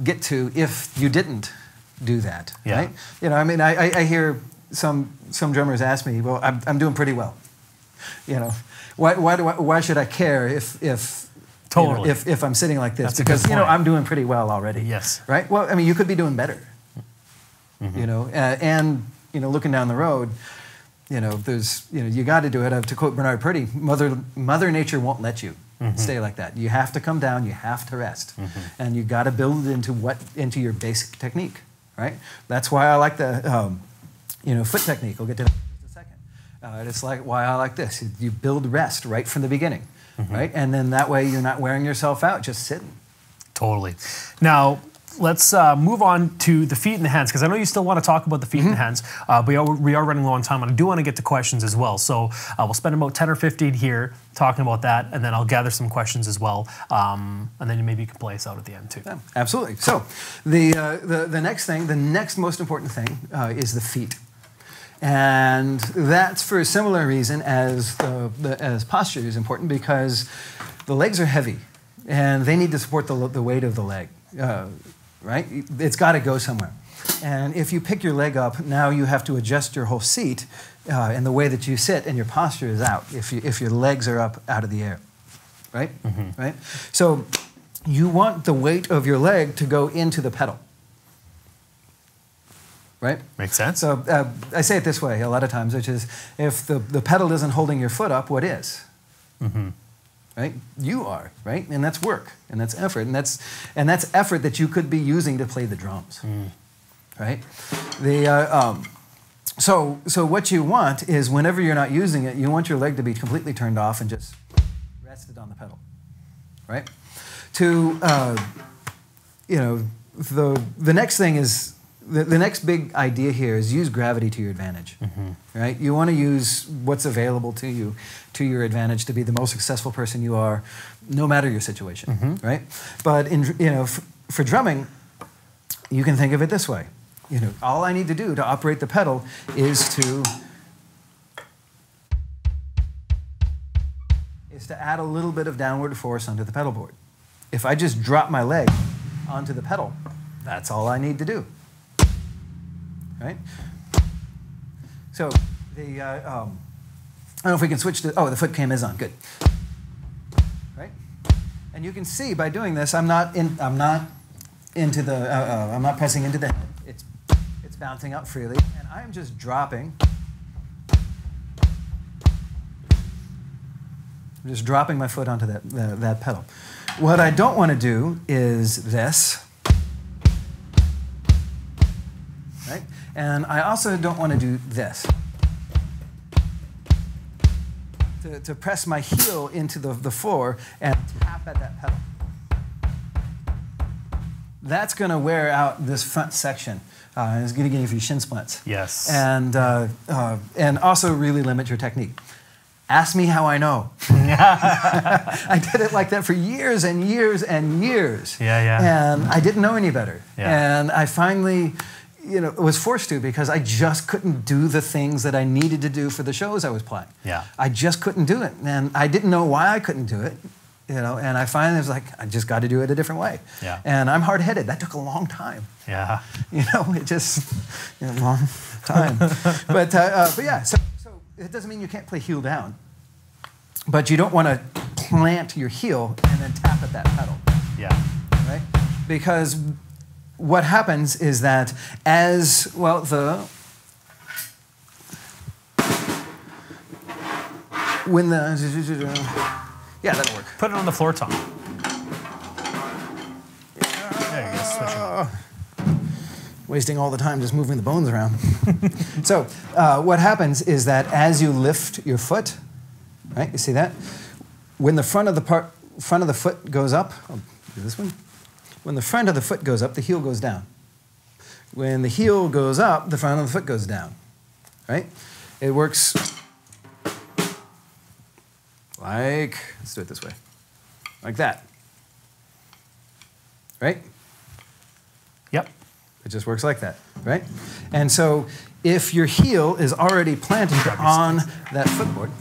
get to if you didn't do that, Yeah. right? You know, I mean, I, I, I hear some some drummers ask me, "Well, I'm, I'm doing pretty well." You know, why, why, do I, why should I care if if you know, Totally. if, if I'm sitting like this That's because you know. I'm doing pretty well already. Yes. Right. Well, I mean, you could be doing better. Mm-hmm. You know, uh, and you know, looking down the road, you know, there's you know, you got to do it. Uh, to quote Bernard Purdie, "Mother Mother Nature won't let you Mm-hmm. stay like that. You have to come down. You have to rest, and you got to build it into what into your basic technique. Right. That's why I like the um, you know foot technique. We'll get to that in just a second. Uh, it's like why I like this. You build rest right from the beginning, Mm-hmm. right? And then that way you're not wearing yourself out just sitting. Totally. Now, let's uh, move on to the feet and the hands, because I know you still want to talk about the feet and the hands, uh, but we are, we are running low on time, and I do want to get to questions as well. So uh, we'll spend about 10 or 15 here talking about that, and then I'll gather some questions as well, um, and then maybe you can play us out at the end too. Yeah, absolutely. So the, uh, the, the next thing, the next most important thing uh, is the feet. And that's for a similar reason as, the, the, as posture is important because the legs are heavy and they need to support the, the weight of the leg, uh, right? It's got to go somewhere. And if you pick your leg up, now you have to adjust your whole seat uh, and the way that you sit, and your posture is out if, you, if your legs are up out of the air, right? Right? So you want the weight of your leg to go into the pedal, right? Makes sense? So uh, I say it this way a lot of times, which is if the, the pedal isn't holding your foot up, what is? Right? You are, right? And that's work, and that's effort, and that's, and that's effort that you could be using to play the drums, right? The, uh, um, so, so what you want is whenever you're not using it, you want your leg to be completely turned off and just rested on the pedal, right? To, uh, you know, the, the next thing is the, the next big idea here is use gravity to your advantage, mm-hmm. right? You want to use what's available to you to your advantage to be the most successful person you are, no matter your situation, mm-hmm. right? But in you know, for drumming, you can think of it this way. You know, all I need to do to operate the pedal is to is to add a little bit of downward force onto the pedal board. If I just drop my leg onto the pedal, that's all I need to do. Right? So the uh, um, I don't know if we can switch to oh the foot cam is on good. Right? And you can see by doing this I'm not in I'm not into the uh, uh, I'm not pressing into the head. It's it's bouncing out freely and I'm just dropping. I'm just dropping my foot onto that, that, that pedal. What I don't want to do is this. And I also don't want to do this. To, to press my heel into the, the floor and tap at that pedal. That's going to wear out this front section. Uh, and it's going to give you shin splints. Yes. And, uh, uh, and also really limit your technique. Ask me how I know. I did it like that for years and years and years. Yeah, yeah. And I didn't know any better. Yeah. And I finally, you know, it was forced to because I just couldn't do the things that I needed to do for the shows I was playing. Yeah. I just couldn't do it. And I didn't know why I couldn't do it. You know, and I finally was like, I just got to do it a different way. Yeah. And I'm hard headed. That took a long time. yeah. You know, it just you know, long time. but uh, uh, but yeah, so, so it doesn't mean you can't play heel down. But you don't want to plant your heel and then tap at that pedal, Yeah. right? Because what happens is that as well the when the yeah that'll work. Put it on the floor, Tom. There you go. Wasting all the time just moving the bones around. so uh, what happens is that as you lift your foot, right? You see that? When the front of the part, front of the foot goes up, I'll do this one. When the front of the foot goes up, the heel goes down. When the heel goes up, the front of the foot goes down, right? It works like, let's do it this way, like that, right? Yep. It just works like that, right? And so if your heel is already planted on that footboard,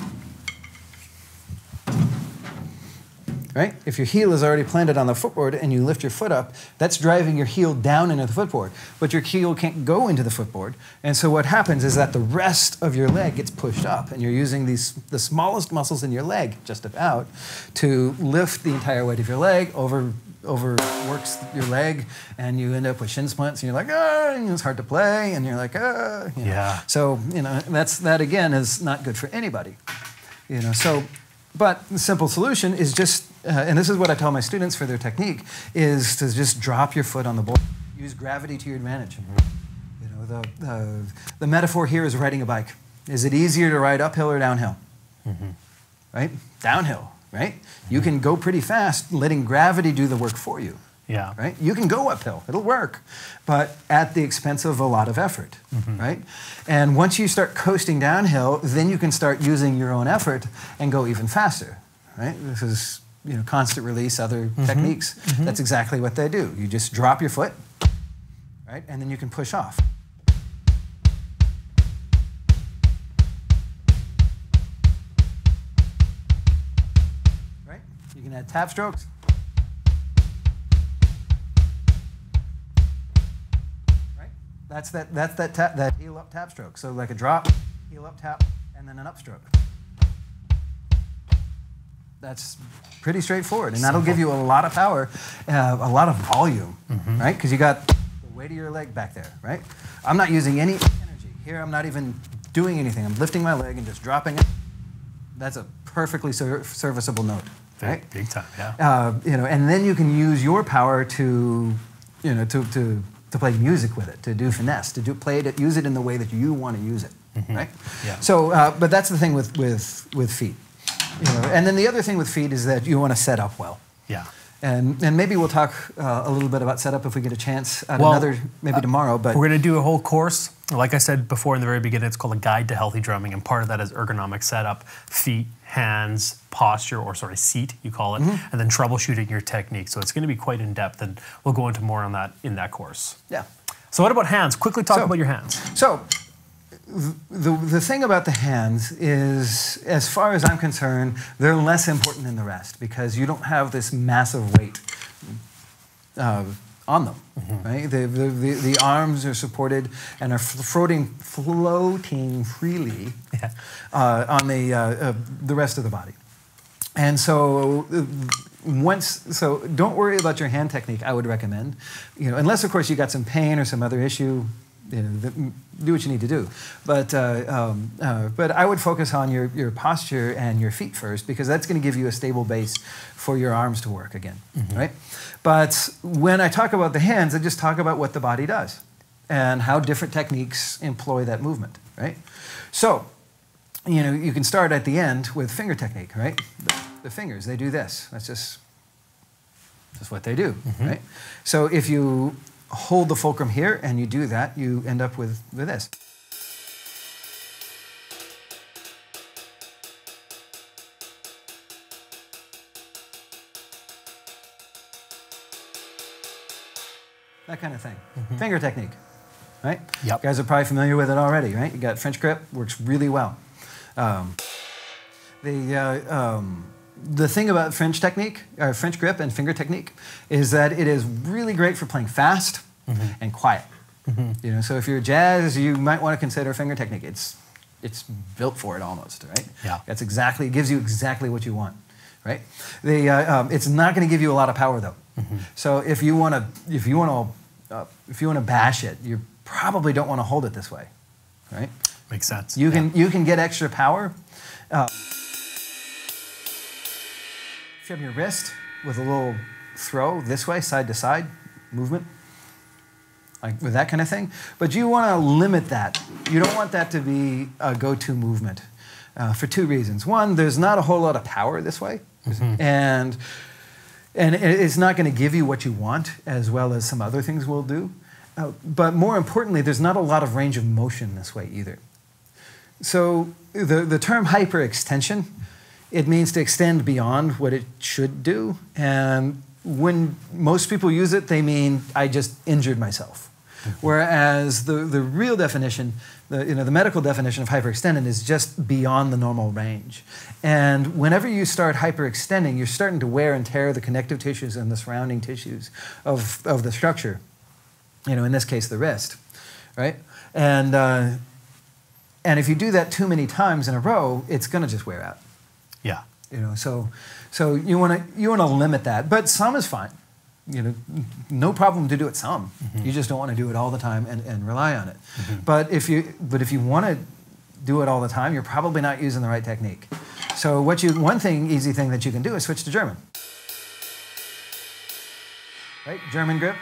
right? If your heel is already planted on the footboard and you lift your foot up, that's driving your heel down into the footboard. But your heel can't go into the footboard. And so what happens is that the rest of your leg gets pushed up and you're using these the smallest muscles in your leg just about to lift the entire weight of your leg over overworks your leg and you end up with shin splints and you're like ah and it's hard to play and you're like ah you know. Yeah. so you know that's that again is not good for anybody you know so but the simple solution is just uh, and this is what i tell my students for their technique is to just drop your foot on the board. Use gravity to your advantage. You know the, uh, the metaphor here is riding a bike. Is it easier to ride uphill or downhill? Right? Downhill right? You can go pretty fast letting gravity do the work for you Yeah. right? You can go uphill, it'll work, but at the expense of a lot of effort, mm-hmm. right? And once you start coasting downhill, then you can start using your own effort and go even faster, right? This is you know constant release, other mm-hmm. techniques. Mm-hmm. That's exactly what they do. You just drop your foot, right, and then you can push off. Right? You can add tap strokes. That's that that's that tap that heel up tap stroke. So like a drop, heel up tap, and then an upstroke. That's pretty straightforward, and that'll give you a lot of power, uh, a lot of volume, right? Because you got the weight of your leg back there, right? I'm not using any energy here. I'm not even doing anything. I'm lifting my leg and just dropping it. That's a perfectly ser- serviceable note, right? Big, big time, yeah. uh, you know, and then you can use your power to, you know, to, to, to play music with it, to do finesse, to do play it, use it in the way that you want to use it, right? Yeah. So, uh, but that's the thing with with with feet, you know. And then the other thing with feet is that you want to set up well. Yeah. And, and maybe we'll talk uh, a little bit about setup if we get a chance at Well, another, maybe tomorrow. But We're going to do a whole course. Like I said before in the very beginning, it's called a guide to healthy drumming, and part of that is ergonomic setup, feet, hands, posture, or sorry, seat, you call it, Mm-hmm. and then troubleshooting your technique. So it's going to be quite in depth, and we'll go into more on that in that course. yeah. So what about hands? Quickly talk So- about your hands. So, the, the thing about the hands is, as far as I'm concerned, they're less important than the rest because you don't have this massive weight uh, on them, right? The, the, the, the arms are supported and are floating, floating freely Yeah. uh, on the, uh, uh, the rest of the body. And so uh, once, so don't worry about your hand technique. I would recommend, you know, unless of course you got some pain or some other issue, you know, th- do what you need to do. But uh, um, uh, but I would focus on your your posture and your feet first because that's going to give you a stable base for your arms to work again, right? But when I talk about the hands, I just talk about what the body does and how different techniques employ that movement, right? So you know, you can start at the end with finger technique, right? The, the fingers, they do this. That's just, just what they do, right? So if you hold the fulcrum here and you do that, you end up with, with this. That kind of thing. Finger technique, right? Yep. You guys are probably familiar with it already, right? You got French grip, works really well. Um, the, uh, um, the thing about French technique, or French grip and finger technique, is that it is really great for playing fast and quiet. You know, so if you're jazz, you might want to consider finger technique. It's, it's built for it almost, right? Yeah. That's exactly, it gives you exactly what you want, right? The, uh, um, it's not going to give you a lot of power though. So if you want to, if you want to, uh, if you want to bash it, you probably don't want to hold it this way, right? Makes sense. You Yeah. can you can get extra power. Uh, have your wrist with a little throw this way, side to side movement, like with that kind of thing. But you want to limit that. You don't want that to be a go-to movement uh, for two reasons. One, there's not a whole lot of power this way, and and it's not going to give you what you want as well as some other things will do. Uh, but more importantly, there's not a lot of range of motion this way either. So the, the term hyperextension, it means to extend beyond what it should do. And when most people use it, they mean I just injured myself. Whereas the, the real definition, the, you know, the medical definition of hyperextended is just beyond the normal range. And whenever you start hyperextending, you're starting to wear and tear the connective tissues and the surrounding tissues of, of the structure. You know, in this case, the wrist, right? And, uh, and if you do that too many times in a row, it's going to just wear out. Yeah. You know, so, so you want to you want to limit that, but some is fine you know, no problem to do it some. Mm-hmm. You just don't want to do it all the time and, and rely on it. Mm-hmm. But if you but if you want to do it all the time, you're probably not using the right technique. So what you one thing easy thing that you can do is switch to German. Right, German grip.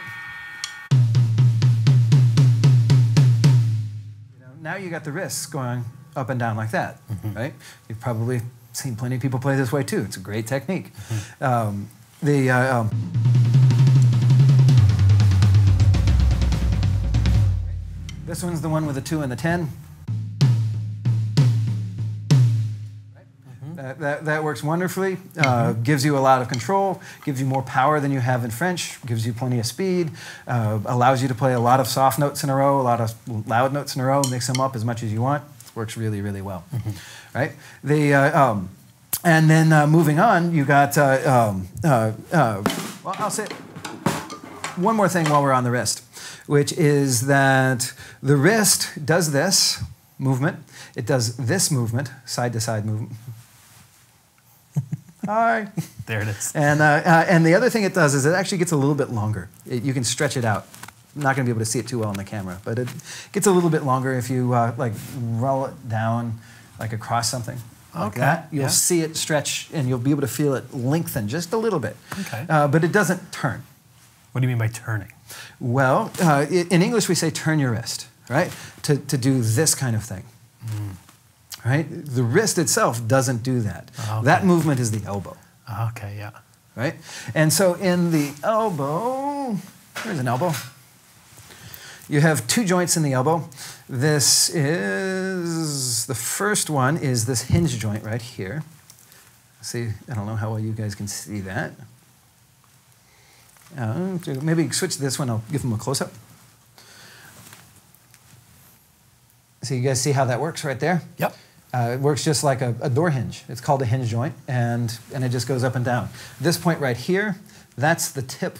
You know, now you got the wrists going up and down like that, mm-hmm. right? You've probably seen plenty of people play this way too. It's a great technique. Mm-hmm. Um, the uh, um, This one's the one with the 2 and the 10. Mm-hmm. That, that, that, works wonderfully. Uh, mm-hmm. gives you a lot of control, gives you more power than you have in French, gives you plenty of speed, uh, allows you to play a lot of soft notes in a row, a lot of loud notes in a row, mix them up as much as you want. Works really, really well. Right? The, uh, um, and then uh, moving on, you got, uh, um, uh, well, I'll say one more thing while we're on the wrist which is that the wrist does this movement, it does this movement, side to side movement. Hi. There it is. And, uh, uh, and the other thing it does is it actually gets a little bit longer. It, you can stretch it out. I'm not going to be able to see it too well on the camera, but it gets a little bit longer if you uh, like roll it down like across something like okay. that. You'll yeah. see it stretch and you'll be able to feel it lengthen just a little bit. Okay. Uh, but it doesn't turn. What do you mean by turning? Well, uh, in English we say turn your wrist, right? To, to do this kind of thing. Mm. Right? The wrist itself doesn't do that. Oh, okay. That movement is the elbow. Oh, okay, yeah. Right? And so in the elbow, there's an elbow. You have two joints in the elbow. This is, the first one is this hinge joint right here. See, I don't know how well you guys can see that. Uh, maybe switch to this one, I'll give them a close up. So you guys see how that works right there? Yep. Uh, it works just like a, a, door hinge. It's called a hinge joint, and, and it just goes up and down. This point right here, that's the tip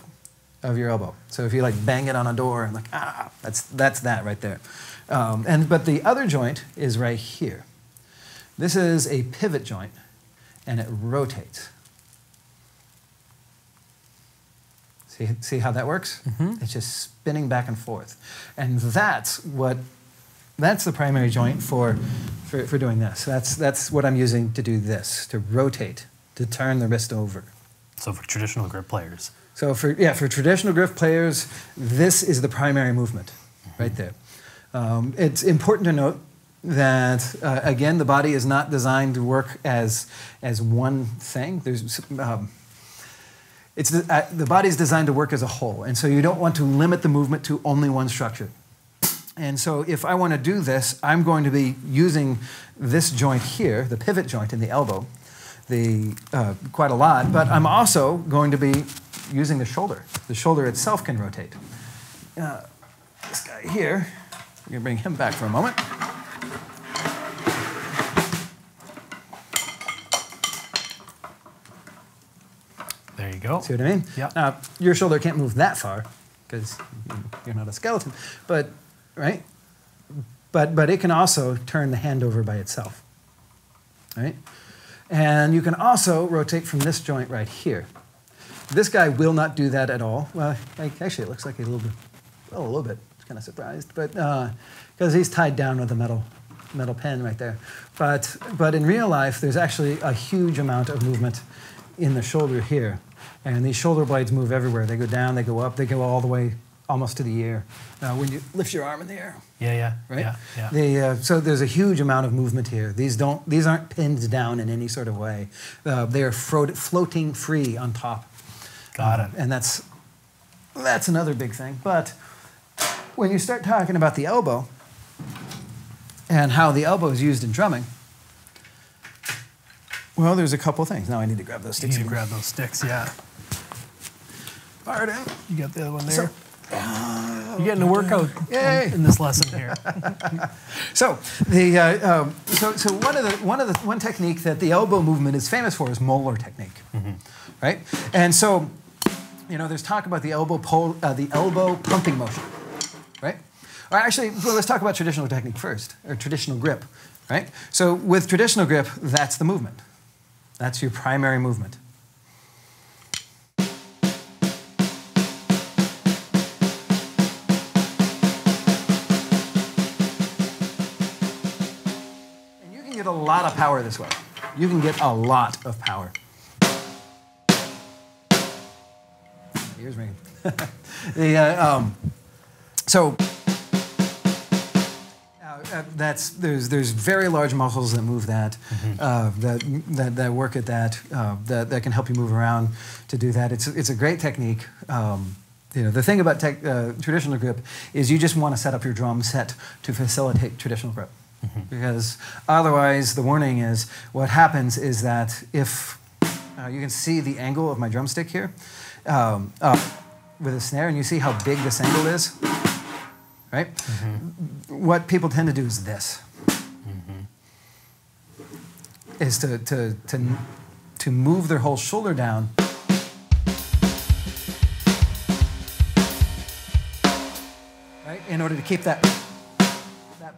of your elbow. So if you like bang it on a door and like, ah, that's, that's that right there. Um, and, but the other joint is right here. This is a pivot joint, and it rotates. See, see how that works? Mm-hmm. It's just spinning back and forth. And that's what that's the primary joint for, for, for doing this. That's, that's what I'm using to do this, to rotate, to turn the wrist over. So for traditional grip players. So for yeah, for traditional grip players, this is the primary movement, right there. Um, it's important to note that uh, again, the body is not designed to work as as one thing. There's um, it's the, uh, the body is designed to work as a whole, and so you don't want to limit the movement to only one structure. And so if I want to do this, I'm going to be using this joint here, the pivot joint in the elbow, the, uh, quite a lot, but I'm also going to be using the shoulder. The shoulder itself can rotate. Uh, this guy here, we're going to bring him back for a moment. There you go. See what I mean? Yeah. Now, your shoulder can't move that far because you're not a skeleton, but right? But but it can also turn the hand over by itself. Right? And you can also rotate from this joint right here. This guy will not do that at all. Well, like, actually, it looks like a little bit, well, a little bit. I kind of surprised, but because uh, he's tied down with a metal metal pen right there. But but in real life, there's actually a huge amount of movement in the shoulder here. And these shoulder blades move everywhere. They go down, they go up, they go all the way almost to the ear. Uh, when you lift your arm in the air. Yeah, yeah, right. Yeah, yeah. They, uh, so there's a huge amount of movement here. These don't, these aren't pinned down in any sort of way. Uh, they are floating free on top. Got it. And that's, that's another big thing. But when you start talking about the elbow and how the elbow is used in drumming, well, there's a couple things. Now I need to grab those sticks. You need to grab those sticks, yeah. Pardon. You got the other one there. You're getting a workout Yay. in this lesson here. So the uh, um, so so one of the one of the one technique that the elbow movement is famous for is Moeller technique, right? And so, you know, there's talk about the elbow pole, uh, the elbow pumping motion, right? Or actually, well, let's talk about traditional technique first, or traditional grip, right? So with traditional grip, that's the movement. That's your primary movement. And you can get a lot of power this way. You can get a lot of power. Ears ringing. the, uh, um, so uh, uh, that's there's there's very large muscles that move that uh, that, that that work at that uh, that that can help you move around to do that. It's it's a great technique. Um, you know the thing about tech, uh, traditional grip is you just want to set up your drum set to facilitate traditional grip because otherwise the warning is what happens is that if uh, you can see the angle of my drumstick here um, uh, with a snare and you see how big this angle is right? What people tend to do is this. Is to, to, to, to move their whole shoulder down. Right? In order to keep that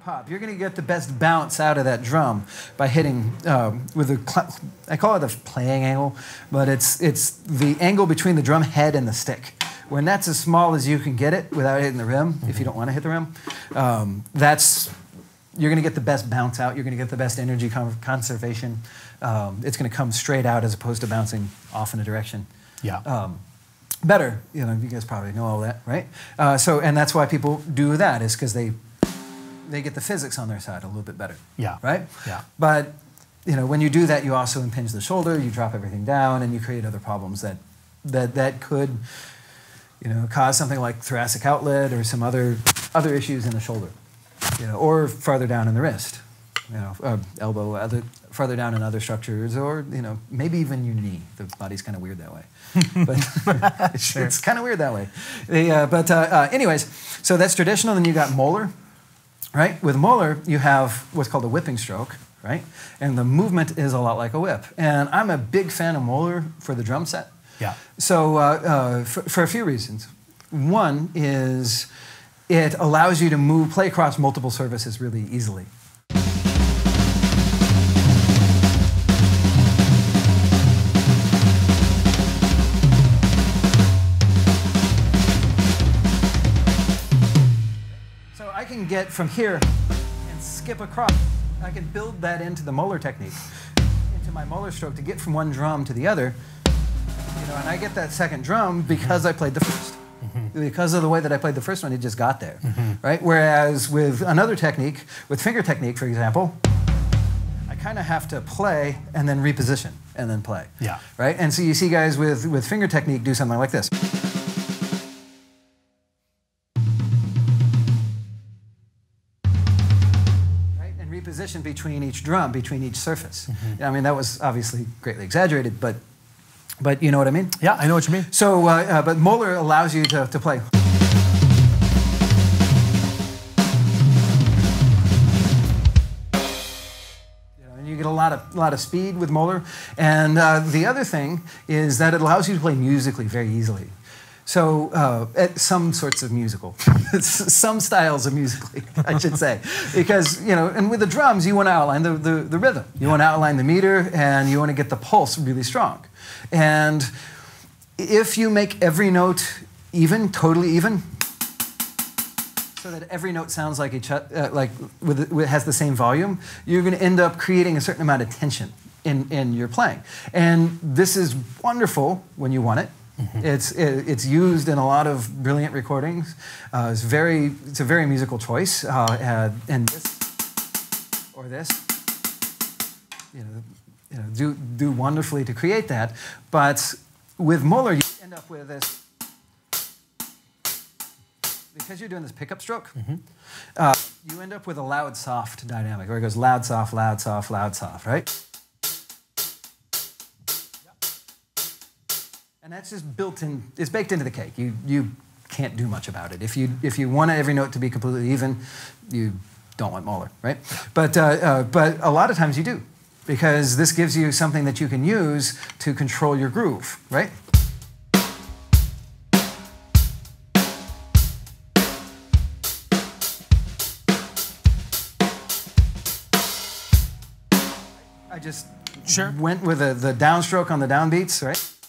pop you're going to get the best bounce out of that drum by hitting um, with a i call it a playing angle but it's it's the angle between the drum head and the stick when that's as small as you can get it without hitting the rim if you don't want to hit the rim um, that's you're going to get the best bounce out you're going to get the best energy con- conservation um, it's going to come straight out as opposed to bouncing off in a direction Yeah. um, better. You know, you guys probably know all that, right? Uh, so, and that's why people do that is because they they get the physics on their side a little bit better. Yeah. Right. Yeah. But you know, when you do that, you also impinge the shoulder, you drop everything down, and you create other problems that that that could you know cause something like thoracic outlet or some other other issues in the shoulder, you know, or farther down in the wrist, you know, uh, elbow, other farther down in other structures, or you know, maybe even your knee. The body's kind of weird that way, but it's, it's kind of weird that way. The, uh, but uh, uh, anyways, so that's traditional. Then you got Moeller, right? With Moeller, you have what's called a whipping stroke, right? And the movement is a lot like a whip. And I'm a big fan of Moeller for the drum set. Yeah. So, uh, uh, for, for a few reasons. One is it allows you to move, play across multiple surfaces really easily. Get from here and skip across. I can build that into the Moeller technique, into my Moeller stroke to get from one drum to the other. You know, and I get that second drum mm-hmm. because I played the 1st mm-hmm. Because of the way that I played the first one, it just got there, mm-hmm. right? Whereas with another technique, with finger technique, for example, I kind of have to play and then reposition and then play. Yeah. Right? And so you see guys with, with finger technique do something like this. And reposition between each drum, between each surface. Mm-hmm. I mean, that was obviously greatly exaggerated, but, but you know what I mean? Yeah, I know what you mean. So, uh, uh, but Moeller allows you to, to play. You know, and you get a lot of, a lot of speed with Moeller. And uh, the other thing is that it allows you to play musically very easily. So, uh, at some sorts of musical, some styles of musically, I should say, because you know, and with the drums, you want to outline the, the, the rhythm, you want to outline the meter, and you want to get the pulse really strong. And if you make every note even, totally even, so that every note sounds like each uh, like with, with has the same volume, you're going to end up creating a certain amount of tension in, in your playing. And this is wonderful when you want it. It's it, it's used in a lot of brilliant recordings. Uh, it's very it's a very musical choice. Uh, uh, and this or this, you know, you know, do do wonderfully to create that. But with Moeller, you end up with this because you're doing this pickup stroke, uh, you end up with a loud soft dynamic where it goes loud soft, loud soft, loud soft, right? And that's just built in, it's baked into the cake. You, you can't do much about it. If you, if you want every note to be completely even, you don't want Moeller, right? But, uh, uh, but a lot of times you do, because this gives you something that you can use to control your groove, right? I just Sure. went with the, the downstroke on the downbeats, right?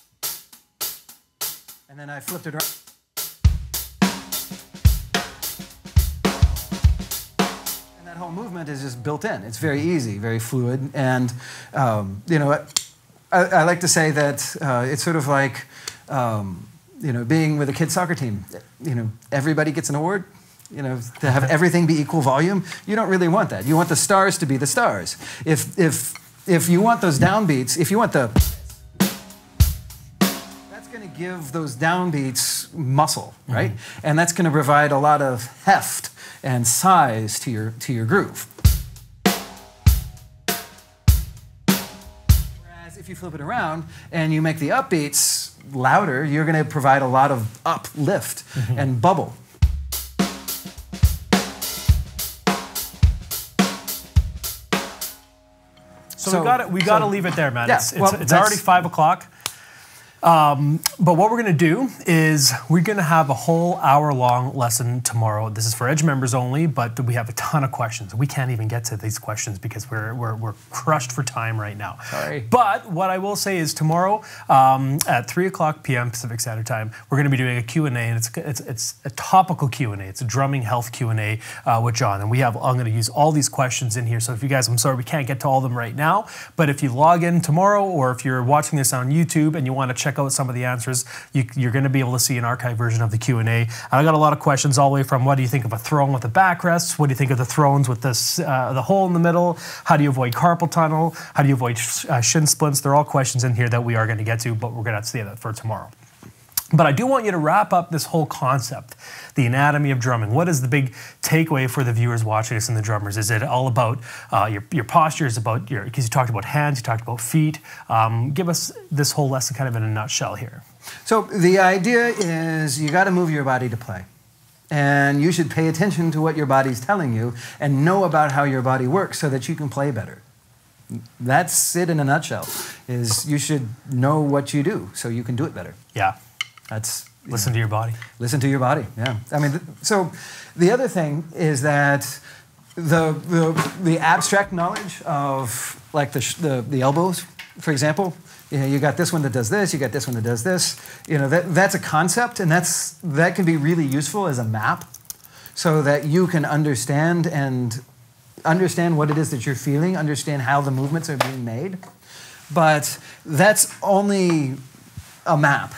And then I flipped it around. And that whole movement is just built in. It's very easy, very fluid. And, um, you know, I, I like to say that uh, it's sort of like, um, you know, being with a kid's soccer team. You know, everybody gets an award. You know, to have everything be equal volume, you don't really want that. You want the stars to be the stars. If, if, if you want those downbeats, if you want the going to give those downbeats muscle, right? Mm-hmm. And that's going to provide a lot of heft and size to your to your groove. Whereas if you flip it around and you make the upbeats louder, you're going to provide a lot of uplift mm-hmm. and bubble. So, So- we got to we got to so- leave it there, man. Yeah, it's it's, well, it's already five o'clock. Um, but what we're going to do is we're going to have a whole hour long lesson tomorrow. This is for Edge members only, but we have a ton of questions. We can't even get to these questions because we're, we're, we're crushed for time right now. Sorry. But what I will say is tomorrow um, at 3 o'clock p.m. Pacific Standard Time, we're going to be doing a Q&A, and it's, it's, it's a topical Q&A. It's a drumming health Q&A uh, with John. And we have, I'm going to use all these questions in here. So if you guys, I'm sorry, we can't get to all of them right now. But if you log in tomorrow or if you're watching this on YouTube and you want to check out some of the answers, you, you're going to be able to see an archive version of the Q&A. And I got a lot of questions all the way from what do you think of a throne with a backrest? What do you think of the thrones with this, uh, the hole in the middle? How do you avoid carpal tunnel? How do you avoid sh- uh, shin splints? They're all questions in here that we are going to get to, but we're going to have to save that for tomorrow. But I do want you to wrap up this whole concept, the anatomy of drumming. What is the big takeaway for the viewers watching us and the drummers? Is it all about uh, your, your posture? Is about your, because you talked about hands, you talked about feet. Um, give us this whole lesson kind of in a nutshell here. So the idea is you got to move your body to play. And you should pay attention to what your body's telling you and know about how your body works so that you can play better. That's it in a nutshell. Is you should know what you do so you can do it better. Yeah, That's listen to your body. Listen to your body. Yeah. I mean, so the other thing is that the the, the abstract knowledge of like the, sh- the the elbows, for example. You know, you got this one that does this. You got this one that does this. You know, that that's a concept, and that's that can be really useful as a map, so that you can understand and understand what it is that you're feeling, understand how the movements are being made. But that's only a map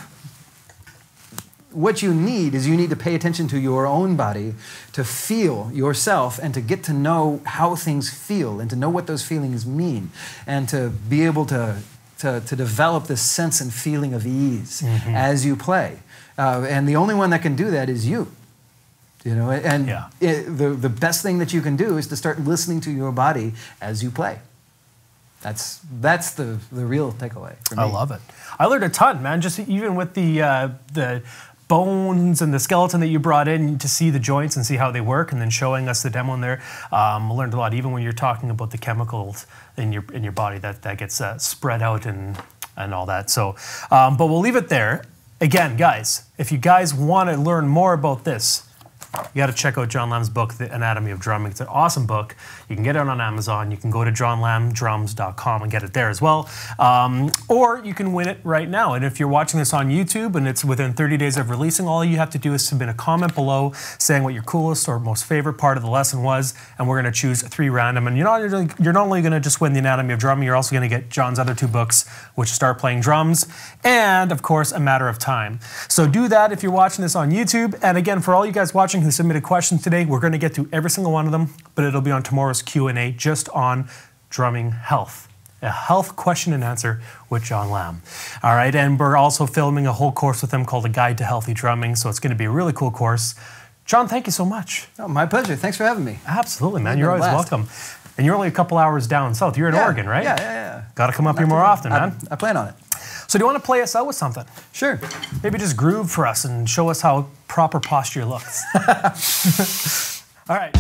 what you need is you need to pay attention to your own body to feel yourself and to get to know how things feel and to know what those feelings mean and to be able to, to, to develop this sense and feeling of ease as you play. Uh, and the only one that can do that is you. You know, and Yeah. it, the, the best thing that you can do is to start listening to your body as you play. That's, that's the, the real takeaway for me. I love it. I learned a ton, man. Just even with the uh, the bones and the skeleton that you brought in to see the joints and see how they work, and then showing us the demo in there. Um, learned a lot. Even when you're talking about the chemicals in your in your body that that gets uh, spread out and and all that. So, um, but we'll leave it there. Again, guys, if you guys want to learn more about this, you got to check out John Lamb's book, The Anatomy of Drumming. It's an awesome book. You can get it on Amazon. You can go to johnlambdrums.com and get it there as well. Um, or you can win it right now. And if you're watching this on YouTube and it's within 30 days of releasing, all you have to do is submit a comment below saying what your coolest or most favorite part of the lesson was, and we're going to choose three random. And you're not you're not only going to just win The Anatomy of Drumming, you're also going to get John's other two books, which Start Playing Drums, and of course, A Matter of Time. So do that if you're watching this on YouTube. And again, for all you guys watching who submitted questions today, we're going to get to every single one of them, but it'll be on tomorrow's Q&A just on drumming health. A health question and answer with John Lamb. All right, and we're also filming a whole course with him called A Guide to Healthy Drumming, so it's going to be a really cool course. John, thank you so much. Oh, my pleasure. Thanks for having me. Absolutely, man. You're always blast. welcome. And you're only a couple hours down south. You're in Yeah, Oregon, right? Yeah, yeah, yeah. Got to come up here more often, I, man. I plan on it. So So do you want to play us out with something? Sure. Maybe just groove for us and show us how proper posture looks. All right.